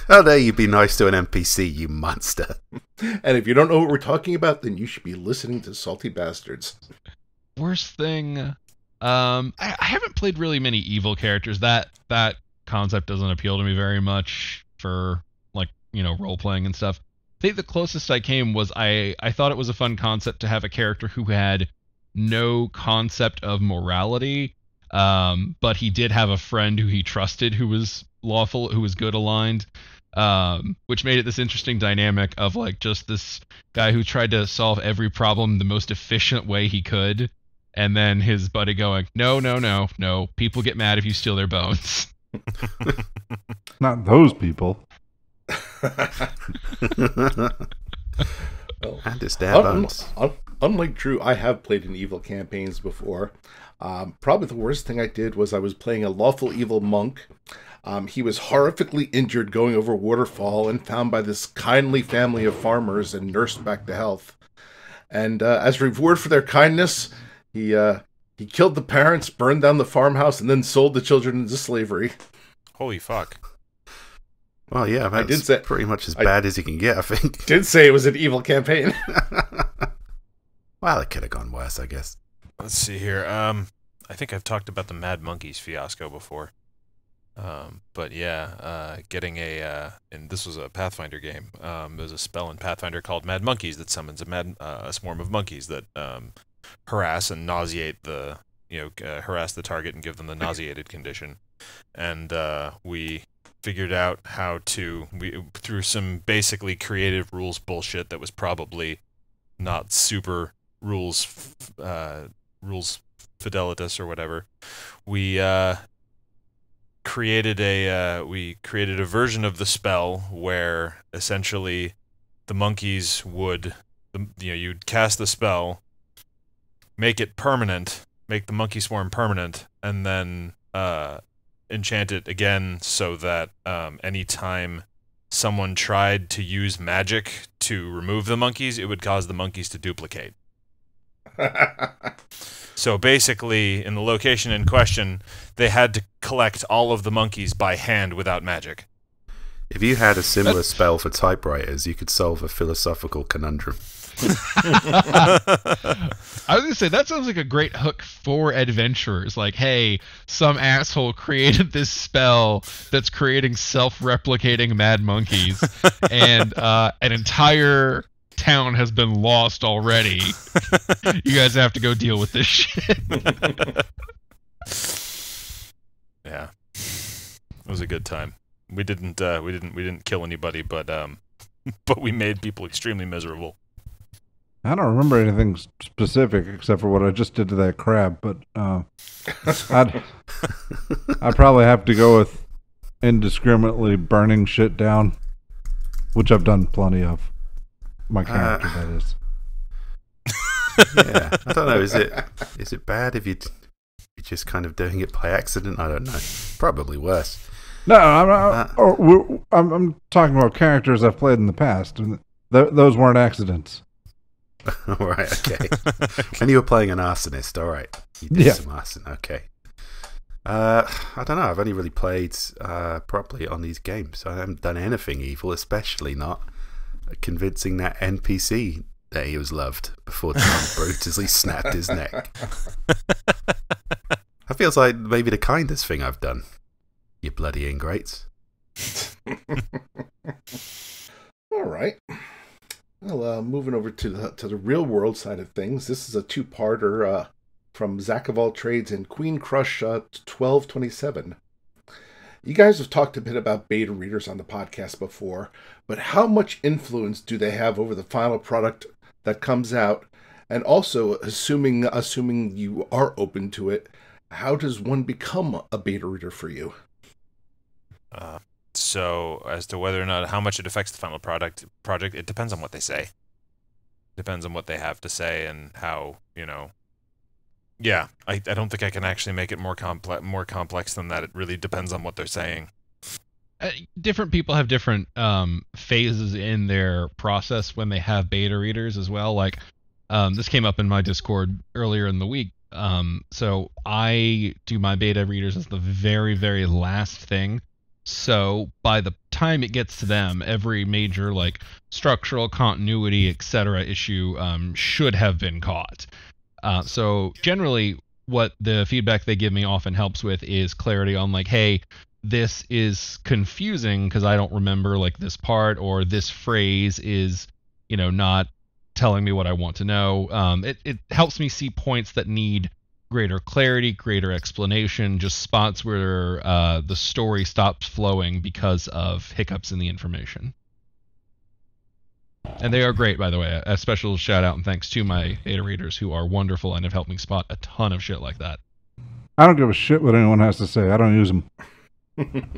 How dare you be nice to an NPC, you monster? And if you don't know what we're talking about, then you should be listening to Salty Bastards. worst thing um I, I haven't played really many evil characters that that concept doesn't appeal to me very much for like you know role playing and stuff i think the closest i came was i i thought it was a fun concept to have a character who had no concept of morality um but he did have a friend who he trusted who was lawful who was good aligned um, which made it this interesting dynamic of like just this guy who tried to solve every problem the most efficient way he could and then his buddy going, "No, no, no, no. People get mad if you steal their bones." Not those people. And his dad Un- un- unlike Drew, I have played in evil campaigns before. Um, probably the worst thing I did was I was playing a lawful evil monk. Um, he was horrifically injured going over waterfall and found by this kindly family of farmers and nursed back to health. And uh, as reward for their kindness, he uh, he killed the parents, burned down the farmhouse, and then sold the children into slavery. Holy fuck. Well, yeah, that's did say- pretty much as I- bad as you can get, I think. Did say it was an evil campaign. well, it could have gone worse, I guess. Let's see here. Um, I think I've talked about the Mad Monkeys fiasco before. Um, but yeah, uh, getting a uh, and this was a Pathfinder game. Um, there's a spell in Pathfinder called Mad Monkeys that summons a mad uh, a swarm of monkeys that um, harass and nauseate the you know uh, harass the target and give them the nauseated condition. And uh, we figured out how to we through some basically creative rules bullshit that was probably not super rules uh, rules fidelitas or whatever. We uh, created a uh, we created a version of the spell where essentially the monkeys would you know you'd cast the spell make it permanent, make the monkey swarm permanent, and then uh, enchant it again so that um, anytime someone tried to use magic to remove the monkeys, it would cause the monkeys to duplicate. So basically, in the location in question, they had to collect all of the monkeys by hand without magic. If you had a similar spell for typewriters, you could solve a philosophical conundrum. I was gonna say that sounds like a great hook for adventurers. Like, hey, some asshole created this spell that's creating self-replicating mad monkeys, and uh, an entire town has been lost already. you guys have to go deal with this shit. Yeah, it was a good time. We didn't, uh, we didn't, we didn't kill anybody, but um, but we made people extremely miserable. I don't remember anything specific except for what I just did to that crab, but uh, I'd I'd probably have to go with indiscriminately burning shit down, which I've done plenty of. My character, that is. yeah, I don't know. Is it is it bad if you you're just kind of doing it by accident? I don't know. Probably worse. No, I'm, not, Uh, I'm I'm talking about characters I've played in the past, and th- those weren't accidents. all right, okay. when you were playing an arsonist, all right, you did Yeah. some arson. Okay. Uh, I don't know. I've only really played uh, properly on these games. I haven't done anything evil, especially not convincing that NPC that he was loved before Tom brutally snapped his neck. That feels like maybe the kindest thing I've done. You bloody ingrates. All right. Well, uh, moving over to the to the real world side of things, this is a two parter uh, from Zach of All Trades and Queen Crush uh, twelve twenty seven. You guys have talked a bit about beta readers on the podcast before, but how much influence do they have over the final product that comes out? And also, assuming assuming you are open to it, how does one become a beta reader for you? So as to whether or not how much it affects the final product project, it depends on what they say. Depends on what they have to say and how you know. Yeah, I, I don't think I can actually make it more complex more complex than that. It really depends on what they're saying. uh, different people have different um, phases in their process when they have beta readers as well. Like um, this came up in my Discord earlier in the week. Um, so I do my beta readers as the very, very last thing. So by the time it gets to them, every major like structural continuity, etc. issue um, should have been caught. Uh, so generally, what the feedback they give me often helps with is clarity on like, hey, this is confusing because I don't remember like this part or this phrase is, you know, not telling me what I want to know. Um, it, it helps me see points that need greater clarity, greater explanation, just spots where uh, the story stops flowing because of hiccups in the information. And they are great, by the way. A special shout out and thanks to my beta readers who are wonderful and have helped me spot a ton of shit like that. I don't give a shit what anyone has to say. I don't use them.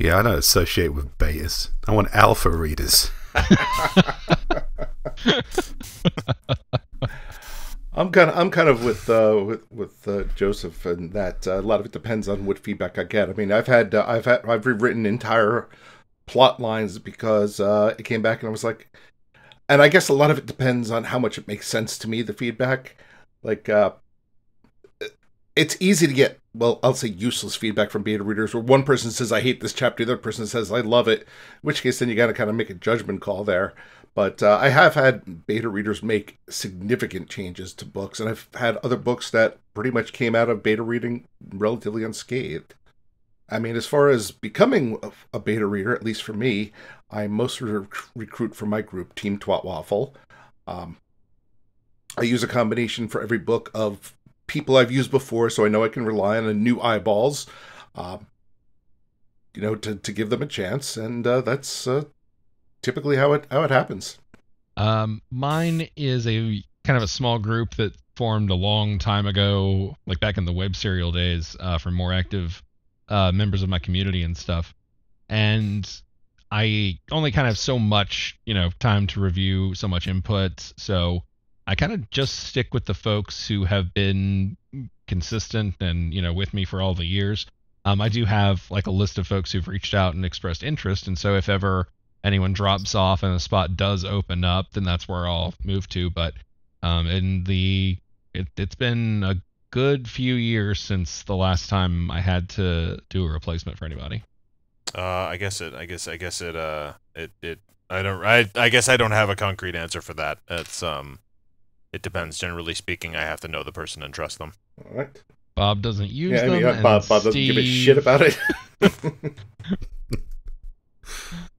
Yeah, I don't associate with betas. I want alpha readers. I'm kind of I'm kind of with uh, with with uh, Joseph, and that uh, a lot of it depends on what feedback I get. I mean, I've had uh, I've had I've rewritten entire plot lines because uh, it came back and I was like, and I guess a lot of it depends on how much it makes sense to me. The feedback, like, uh, it's easy to get well, I'll say useless feedback from beta readers, where one person says I hate this chapter, the other person says I love it. In which case, then you got to kind of make a judgment call there. But uh, I have had beta readers make significant changes to books, and I've had other books that pretty much came out of beta reading relatively unscathed. I mean, as far as becoming a- a beta reader, at least for me, I mostly rec- recruit from my group, Team Twat Waffle. Um, I use a combination for every book of people I've used before, so I know I can rely on the new eyeballs, um, you know, to, to give them a chance, and uh, that's uh, typically how it how it happens. Um, mine is a kind of a small group that formed a long time ago, like back in the web serial days, uh, for more active uh, members of my community and stuff. And I only kind of have so much, you know, time to review, so much input. So I kind of just stick with the folks who have been consistent and you know with me for all the years. Um, I do have like a list of folks who've reached out and expressed interest, and so if ever anyone drops off and a spot does open up, then that's where I'll move to. But um, in the it, it's been a good few years since the last time I had to do a replacement for anybody. Uh, I guess it. I guess. I guess it. Uh, it. It. I don't. I. I guess I don't have a concrete answer for that. It's um. It depends. Generally speaking, I have to know the person and trust them. All right. Bob doesn't use Yeah, I them. mean, uh, and Bob, Bob doesn't give a shit about it.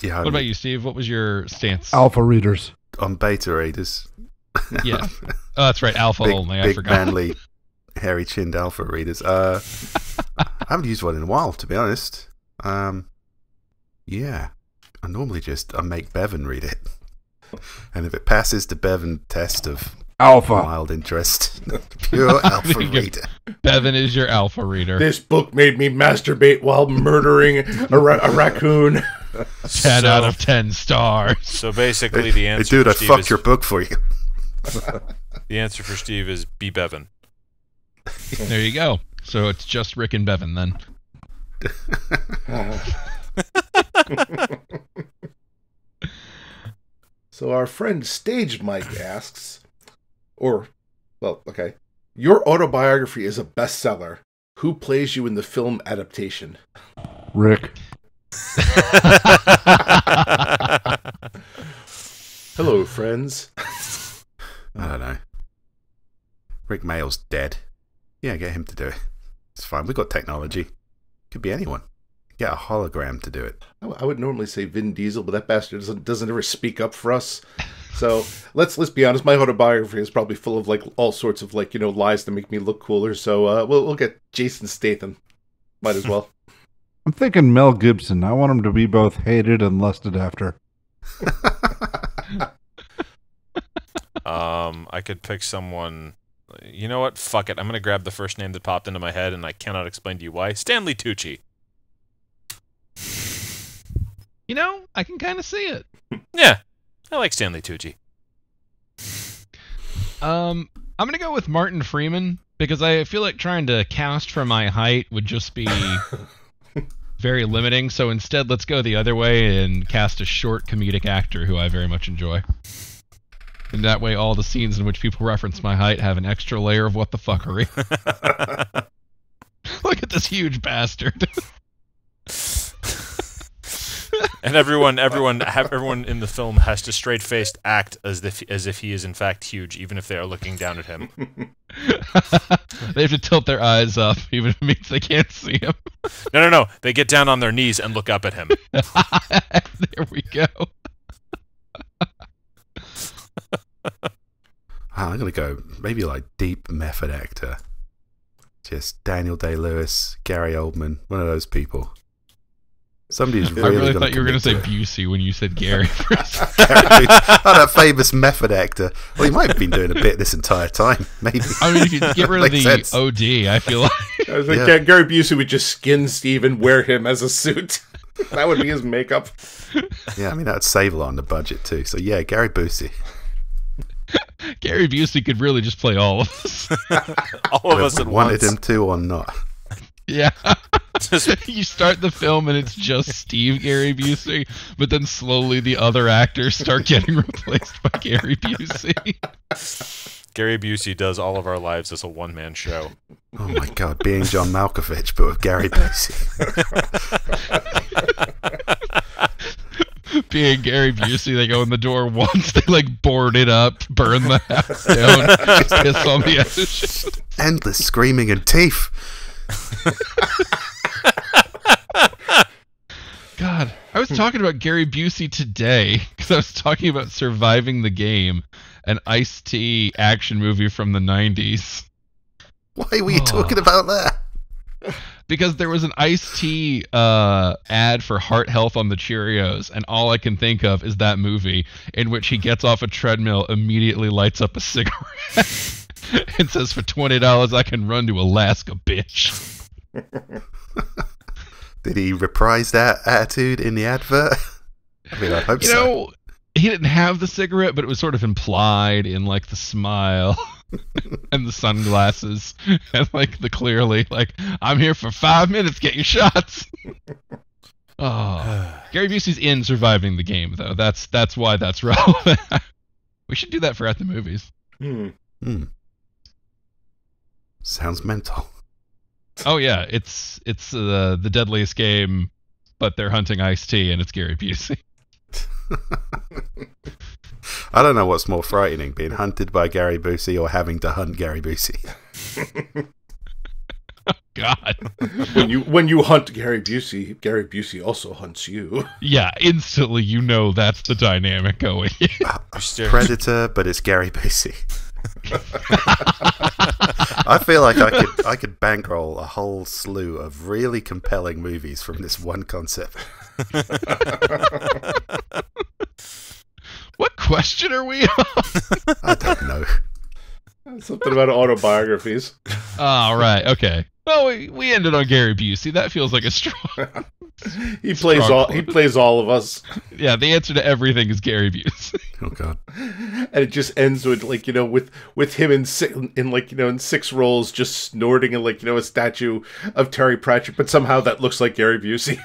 Yeah, What I'm about you, Steve? What was your stance? Alpha readers. on beta readers. Yeah. Oh, that's right. Alpha big, only. I big forgot. manly, hairy chinned alpha readers. Uh, I haven't used one in a while, to be honest. Um, yeah, I normally just I make Bevan read it, and if it passes the Bevan test of Alpha. mild interest, pure alpha There you go. reader. Bevan is your alpha reader. this book made me masturbate while murdering a, ra- a raccoon. 10 out of 10 stars. So basically, the Hey, answer. dude, for I Steve fucked is, your book for you. The answer for Steve is B. Bevan. There you go. So it's just Rick and Bevan then. So our friend Stage Mike asks, or, well, okay, your autobiography is a bestseller. Who plays you in the film adaptation? Rick. Hello, friends. I don't know. Rick Mayall's dead. Yeah, get him to do it. It's fine. We've got technology. Could be anyone. Get a hologram to do it. I would normally say Vin Diesel, but that bastard doesn't, doesn't ever speak up for us. So let's let's be honest. My autobiography is probably full of like all sorts of like you know lies to make me look cooler. So uh, we'll we'll get Jason Statham. Might as well. I'm thinking Mel Gibson. I want him to be both hated and lusted after. Um, I could pick someone. You know what? Fuck it. I'm gonna grab the first name that popped into my head, and I cannot explain to you why. Stanley Tucci. You know, I can kind of see it. Yeah, I like Stanley Tucci. Um, I'm gonna go with Martin Freeman because I feel like trying to cast for my height would just be very limiting. So instead, let's go the other way and cast a short comedic actor who I very much enjoy. And that way, all the scenes in which people reference my height have an extra layer of what the fuckery. Look at this huge bastard. and everyone, everyone, everyone in the film has to straight faced act as if as if he is in fact huge, even if they are looking down at him. they have to tilt their eyes up, even if it means they can't see him. No, no, no. They get down on their knees and look up at him. there we go. Ah, I'm gonna go maybe like deep method actor. Just Daniel Day Lewis, Gary Oldman, one of those people. Somebody who's I really, really thought you were going to say commit to it. Busey when you said Gary first. oh, that famous method actor. Well, he might have been doing a bit this entire time. Maybe. I mean, if you get rid of the sense. OD, I feel like I was like, Yeah. Ga- Gary Busey would just skin Steve and wear him as a suit. that would be his makeup. Yeah, I mean that would save a lot on the budget too. So yeah, Gary Busey. Gary Busey could really just play all of us. All of us at we wanted once. him to or not. Yeah. You start the film and it's just Steve Gary Busey, but then slowly the other actors start getting replaced by Gary Busey. Gary Busey does all of our lives as a one man show. Oh my god, being John Malkovich, but with Gary Busey. Being Gary Busey, they go in the door once, they like board it up, burn the house down, piss on the edge. Endless screaming and teeth. God, I was talking about Gary Busey today because I was talking about surviving the game, an Ice T action movie from the '90s. Why were you Oh. talking about that? Because there was an Ice T uh, ad for heart health on the Cheerios, and all I can think of is that movie in which he gets off a treadmill, immediately lights up a cigarette, and says, "For twenty dollars, I can run to Alaska, bitch." Did he reprise that attitude in the advert? I mean, I hope You so. know, he didn't have the cigarette, but it was sort of implied in like the smile and the sunglasses and like the clearly like I'm here for five minutes. Get your shots. oh, Gary Busey's in surviving the game though. That's that's why that's relevant. we should do that for at the movies. Hmm. Hmm. Sounds mental. Oh yeah, it's it's uh, the deadliest game, but they're hunting Ice T and it's Gary Busey. I don't know what's more frightening, being hunted by Gary Busey or having to hunt Gary Busey. God. When you when you hunt Gary Busey, Gary Busey also hunts you. Yeah, instantly you know that's the dynamic going. You're Predator, but it's Gary Busey. I feel like I could I could bankroll a whole slew of really compelling movies from this one concept. what question are we on? I don't know. Something about autobiographies. All right, okay. Well, we, we ended on Gary Busey. That feels like a strong. He plays Strong all he plays all of us, Yeah, the answer to everything is Gary Busey. Oh god. and it just ends with like you know with with him in six, in like you know in six roles just snorting in like you know a statue of Terry Pratchett, but somehow that looks like Gary Busey.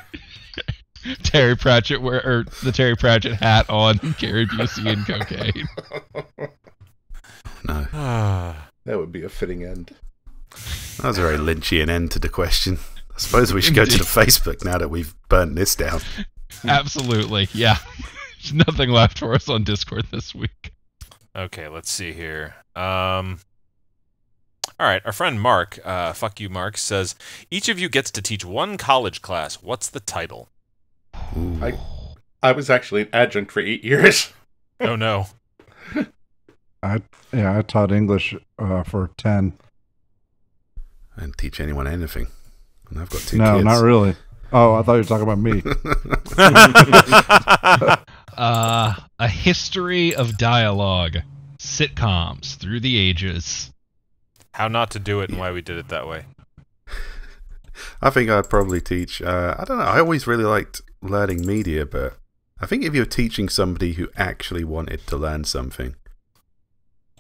Terry Pratchett wear or the Terry Pratchett hat on Gary Busey and cocaine. No. That would be a fitting end. That was a very Lynchian end to the question. I suppose we should go to the Facebook now that we've burnt this down. Absolutely, yeah. There's nothing left for us on Discord this week. Okay, let's see here. Um, all right, our friend Mark, uh, fuck you, Mark, says each of you gets to teach one college class. What's the title? Ooh. I I was actually an adjunct for eight years. Oh no. I yeah, I taught English uh, for ten. I didn't teach anyone anything. And I've got two no, kids. not really. Oh, I thought you were talking about me. Uh, a history of dialogue, sitcoms through the ages. How not to do it and why we did it that way. I think I'd probably teach. Uh, I don't know. I always really liked learning media, but I think if you're teaching somebody who actually wanted to learn something,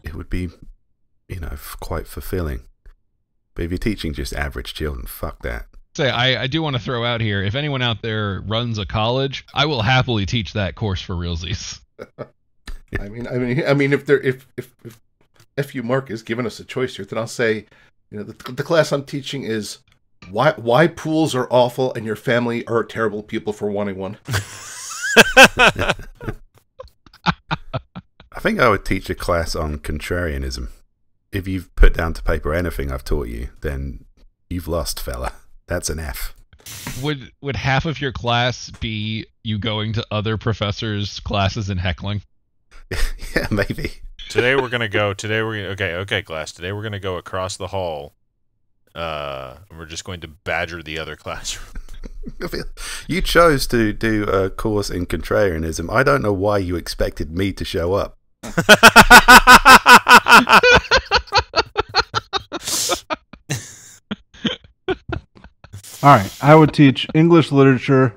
it would be, you know, f- quite fulfilling. But if you're teaching just average children, fuck that. Say, I, I do want to throw out here if anyone out there runs a college, I will happily teach that course for realsies. I mean, I mean, I mean, if there, if if if FU Mark is giving us a choice here, then I'll say, you know, the, the class I'm teaching is why why pools are awful and your family are terrible people for wanting one. I think I would teach a class on contrarianism. If you've put down to paper anything I've taught you, then you've lost, fella. That's an F. Would would half of your class be you going to other professors' classes and heckling? yeah, maybe. Today we're gonna go. Today we're gonna, okay. Okay, class. Today we're gonna go across the hall. Uh, and we're just going to badger the other classroom. You chose to do a course in contrarianism. I don't know why you expected me to show up. All right, I would teach English literature.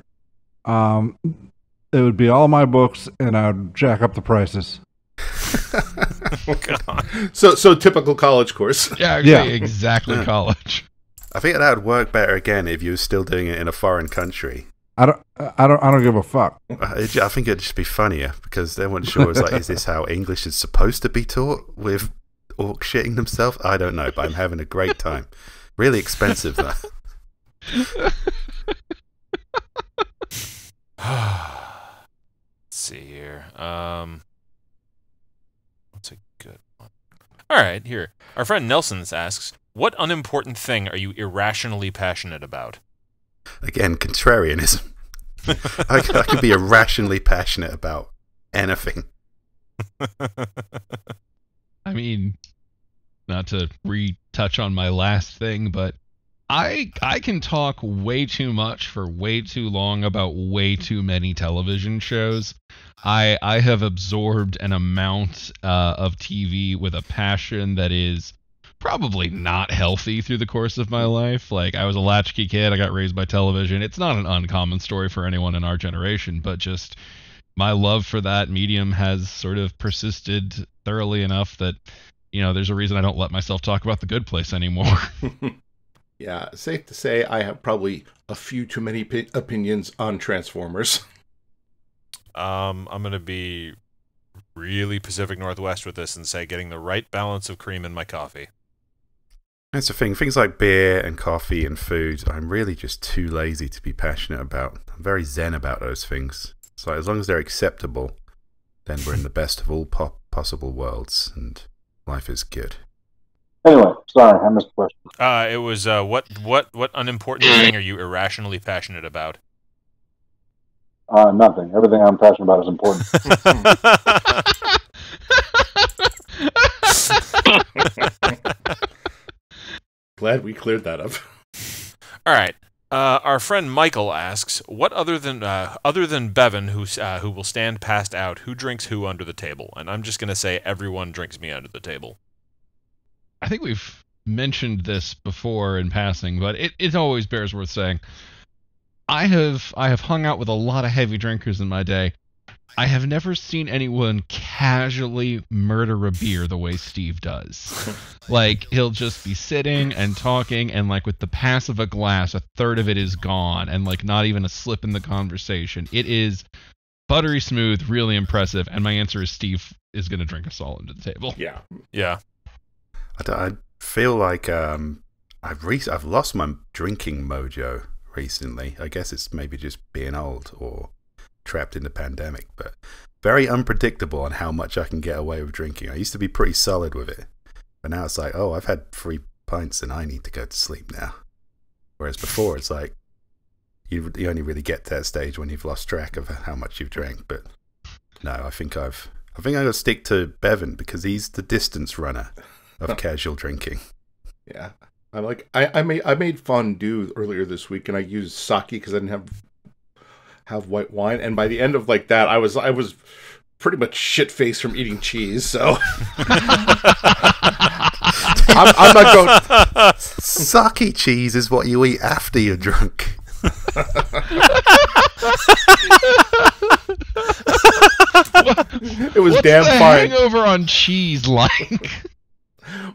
Um, it would be all my books, and I would jack up the prices. So so typical college course. Yeah, Yeah. exactly college. I think that would work better again if you were still doing it in a foreign country. I don't, I don't, I don't give a fuck. Uh, it ju- I think it'd just be funnier because they weren't sure. It's like, is this how English is supposed to be taught with orc shitting themselves? I don't know, but I'm having a great time. Really expensive though. Let's see here. Um, what's a good one? All right, here. Our friend Nelson asks, "What unimportant thing are you irrationally passionate about?" Again, contrarianism. I could be irrationally passionate about anything. I mean, not to retouch on my last thing, but I I can talk way too much for way too long about way too many television shows. I I have absorbed an amount uh, of TV with a passion that is probably not healthy through the course of my life. Like I was a latchkey kid, I got raised by television. It's not an uncommon story for anyone in our generation, but just my love for that medium has sort of persisted thoroughly enough that you know there's a reason I don't let myself talk about the good place anymore. Yeah, safe to say I have probably a few too many pi- opinions on Transformers. Um, I'm gonna be really Pacific Northwest with this and say getting the right balance of cream in my coffee. That's the thing. Things like beer and coffee and food, I'm really just too lazy to be passionate about. I'm very zen about those things. So as long as they're acceptable, then we're in the best of all po- possible worlds, and life is good. Anyway, sorry, I missed the question. Uh, it was uh, what what what unimportant thing are you irrationally passionate about? Uh, nothing. Everything I'm passionate about is important. Glad we cleared that up. All right. Uh, our friend Michael asks, "What other than uh, other than Bevan, who uh, who will stand passed out, who drinks who under the table?" And I'm just gonna say everyone drinks me under the table. I think we've mentioned this before in passing, but it, it always bears worth saying. I have I have hung out with a lot of heavy drinkers in my day. I have never seen anyone casually murder a beer the way Steve does. like he'll just be sitting and talking and like with the pass of a glass a third of it is gone and like not even a slip in the conversation. It is buttery smooth, really impressive and my answer is Steve is going to drink us all into the table. Yeah. Yeah. I, I feel like um, I've re- I've lost my drinking mojo recently. I guess it's maybe just being old or trapped in the pandemic, but very unpredictable on how much I can get away with drinking. I used to be pretty solid with it, but now it's like, oh, I've had three pints and I need to go to sleep now. Whereas before, it's like you you only really get to that stage when you've lost track of how much you've drank. But no, I think I've I think I got to stick to Bevan because he's the distance runner of casual drinking. Yeah. I'm like I, I made I made fondue earlier this week and I used sake because I didn't have have white wine and by the end of like that I was I was pretty much shit faced from eating cheese so I'm, I'm not going Sake cheese is what you eat after you're drunk. it was What's damn the fine hangover on cheese like?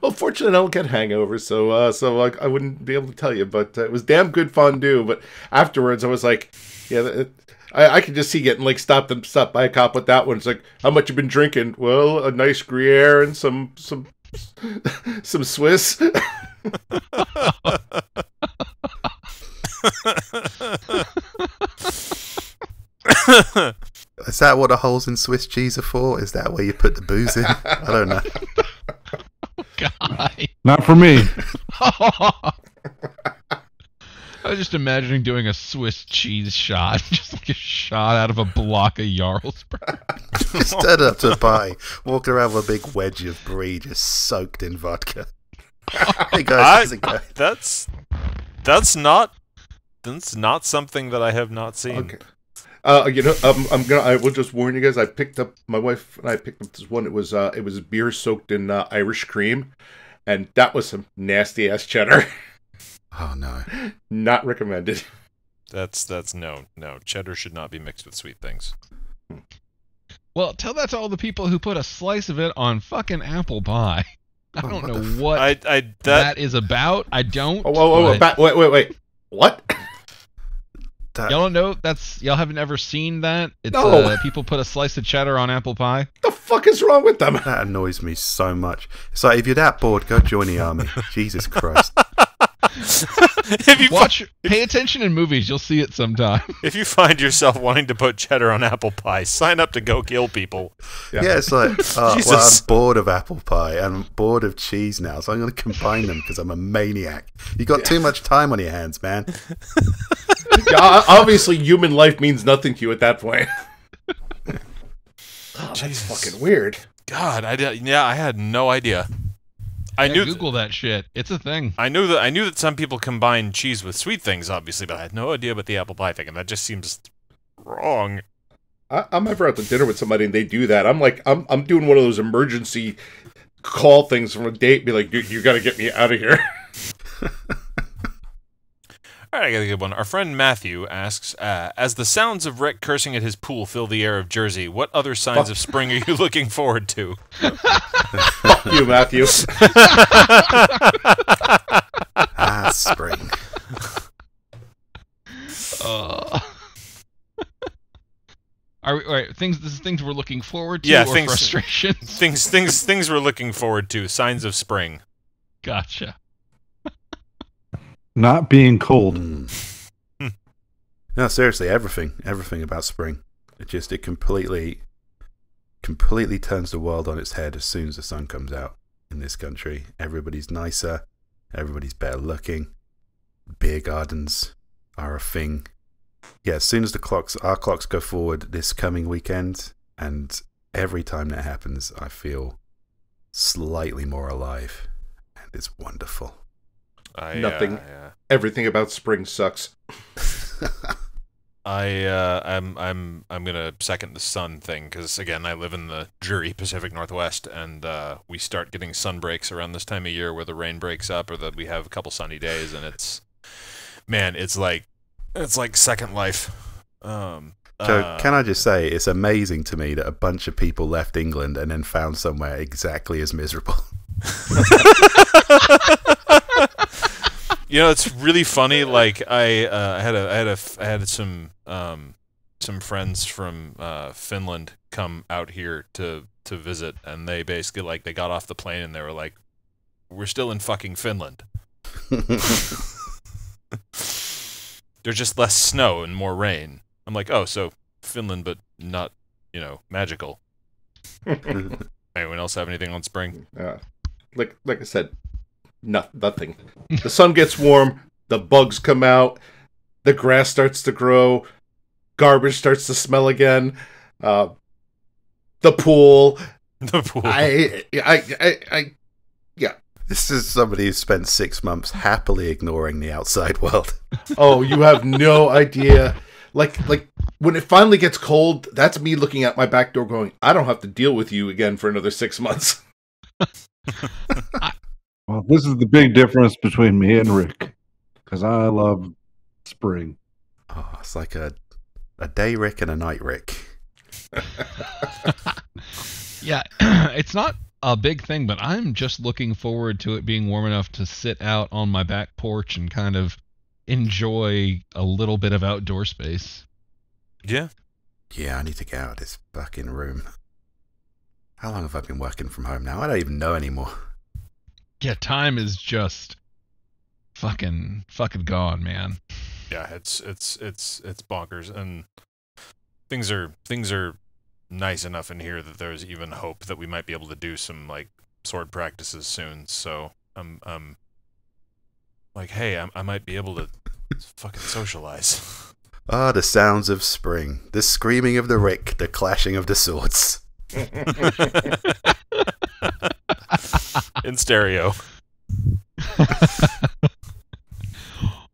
Well fortunately I don't get hangovers so uh so like I wouldn't be able to tell you but uh, it was damn good fondue but afterwards I was like yeah it, I, I could just see getting like stopped and stopped by a cop with that one. It's like, how much you been drinking? Well, a nice Gruyere and some some some Swiss. Is that what the holes in Swiss cheese are for? Is that where you put the booze in? I don't know. God. Not for me. I was just imagining doing a Swiss cheese shot, just like a shot out of a block of Jarlsberg. Just turn up to a pie, walk around with a big wedge of brie just soaked in vodka. hey guys, I- how's? That's that's not that's not something that I have not seen. Okay. Uh, you know, um, I'm gonna. I will just warn you guys. I picked up my wife and I picked up this one. It was uh, it was beer soaked in uh, Irish cream, and that was some nasty ass cheddar. Oh no. Not recommended. That's that's no no. Cheddar should not be mixed with sweet things. Well, tell that to all the people who put a slice of it on fucking apple pie. I don't know what I I that, that is about. I don't. Oh, whoa, whoa, whoa! but Ba- wait, wait, wait! What? That, Y'all don't know that's y'all haven't ever seen that. It's No. uh, people put a slice of cheddar on apple pie. the fuck is wrong with them? that annoys me so much. So if you're that bored, go join the army. Jesus Christ. if you fi- Watch, pay attention in movies. You'll see it sometime. if you find yourself wanting to put cheddar on apple pie, sign up to go kill people. Yeah, it's like, oh, well, I'm bored of apple pie and I'm bored of cheese now, so I'm going to combine them because I'm a maniac. You got too much time on your hands, man. yeah, obviously, human life means nothing to you at that point. oh, that's fucking weird. God, I did, yeah, I had no idea. I Yeah, knew Google that shit. It's a thing. I knew that I knew that some people combine cheese with sweet things, obviously, but I had no idea about the apple pie thing, and that just seems wrong. I, I'm ever out to dinner with somebody and they do that. I'm like, I'm I'm doing one of those emergency call things from a date. Be like, you, you got to get me out of here. All right, I got a good one. Our friend Matthew asks, uh, as the sounds of Rick cursing at his pool fill the air of Jersey, what other signs of spring are you looking forward to? Fuck you, Matthew. Ah, spring. Uh, are we, all right, things this is things we're looking forward to Yeah, or things- frustrations? things, things, things we're looking forward to. Signs of spring. Gotcha. Not being cold. Mm. no, seriously, everything, everything about spring. It just it completely, completely turns the world on its head as soon as the sun comes out in this country. Everybody's nicer, everybody's better looking. Beer gardens are a thing. Yeah, as soon as the clocks, our clocks go forward this coming weekend, and every time that happens, I feel slightly more alive, and it's wonderful. I, Nothing. Uh, yeah. Everything about spring sucks. I uh, I'm I'm I'm gonna second the sun thing because again I live in the dreary Pacific Northwest and uh, we start getting sun breaks around this time of year where the rain breaks up or that we have a couple sunny days and it's man it's like it's like second life. Um, So uh, can I just say, it's amazing to me that a bunch of people left England and then found somewhere exactly as miserable. You know, it's really funny. Like I, uh, I had a, I had a, f- I had some, um, some friends from uh, Finland come out here to to visit, and they basically like they got off the plane and they were like, "We're still in fucking Finland. There's just less snow and more rain." I'm like, "Oh, so Finland, but not, you know, magical." Anyone else have anything on spring? Uh, like like I said, no, nothing. The sun gets warm, the bugs come out, the grass starts to grow, garbage starts to smell again. Uh, the pool. the pool. I, I, I, I, this is somebody who spent six months happily ignoring the outside world. oh, you have no idea. Like, like when it finally gets cold, that's me looking at my back door, going, I don't have to deal with you again for another six months. Well, this is the big difference between me and Rick, because I love spring. Oh, it's like a a day Rick and a night Rick. Yeah, it's not a big thing, but I'm just looking forward to it being warm enough to sit out on my back porch and kind of enjoy a little bit of outdoor space. yeah. Yeah, I need to get out of this fucking room. How long have I been working from home now? I don't even know anymore. Yeah, time is just fucking fucking gone, man. yeah, it's it's it's it's bonkers, and things are things are nice enough in here that there's even hope that we might be able to do some like sword practices soon. So I'm um like, hey, I, I might be able to fucking socialize. Ah, the sounds of spring. The screaming of the Rick, the clashing of the swords. in stereo.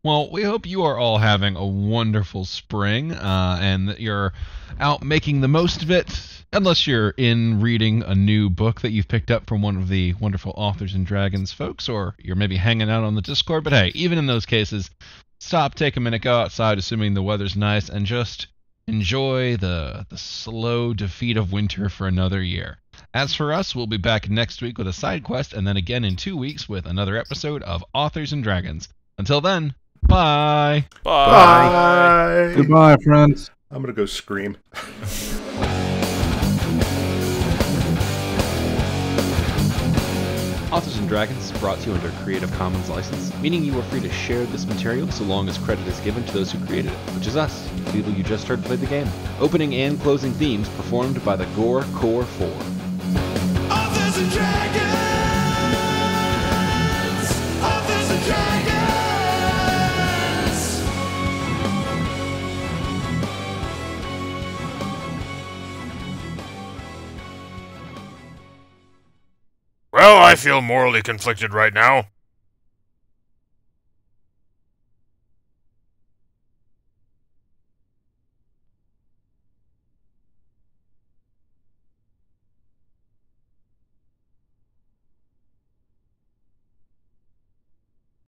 Well, we hope you are all having a wonderful spring uh, and that you're out making the most of it. Unless you're in reading a new book that you've picked up from one of the wonderful authors and dragons folks, or you're maybe hanging out on the Discord. But hey, even in those cases, stop, take a minute, go outside, assuming the weather's nice, and just enjoy the the slow defeat of winter for another year. As for us, we'll be back next week with a side quest, and then again in two weeks with another episode of Authors and Dragons. Until then, bye. Bye. Goodbye, friends. I'm gonna go scream. Authors and Dragons is brought to you under a Creative Commons license, meaning you are free to share this material so long as credit is given to those who created it, which is us, the people you just heard play the game. Opening and closing themes performed by the Gore Core 4. Oh, and oh, dragons. Well, I feel morally conflicted right now.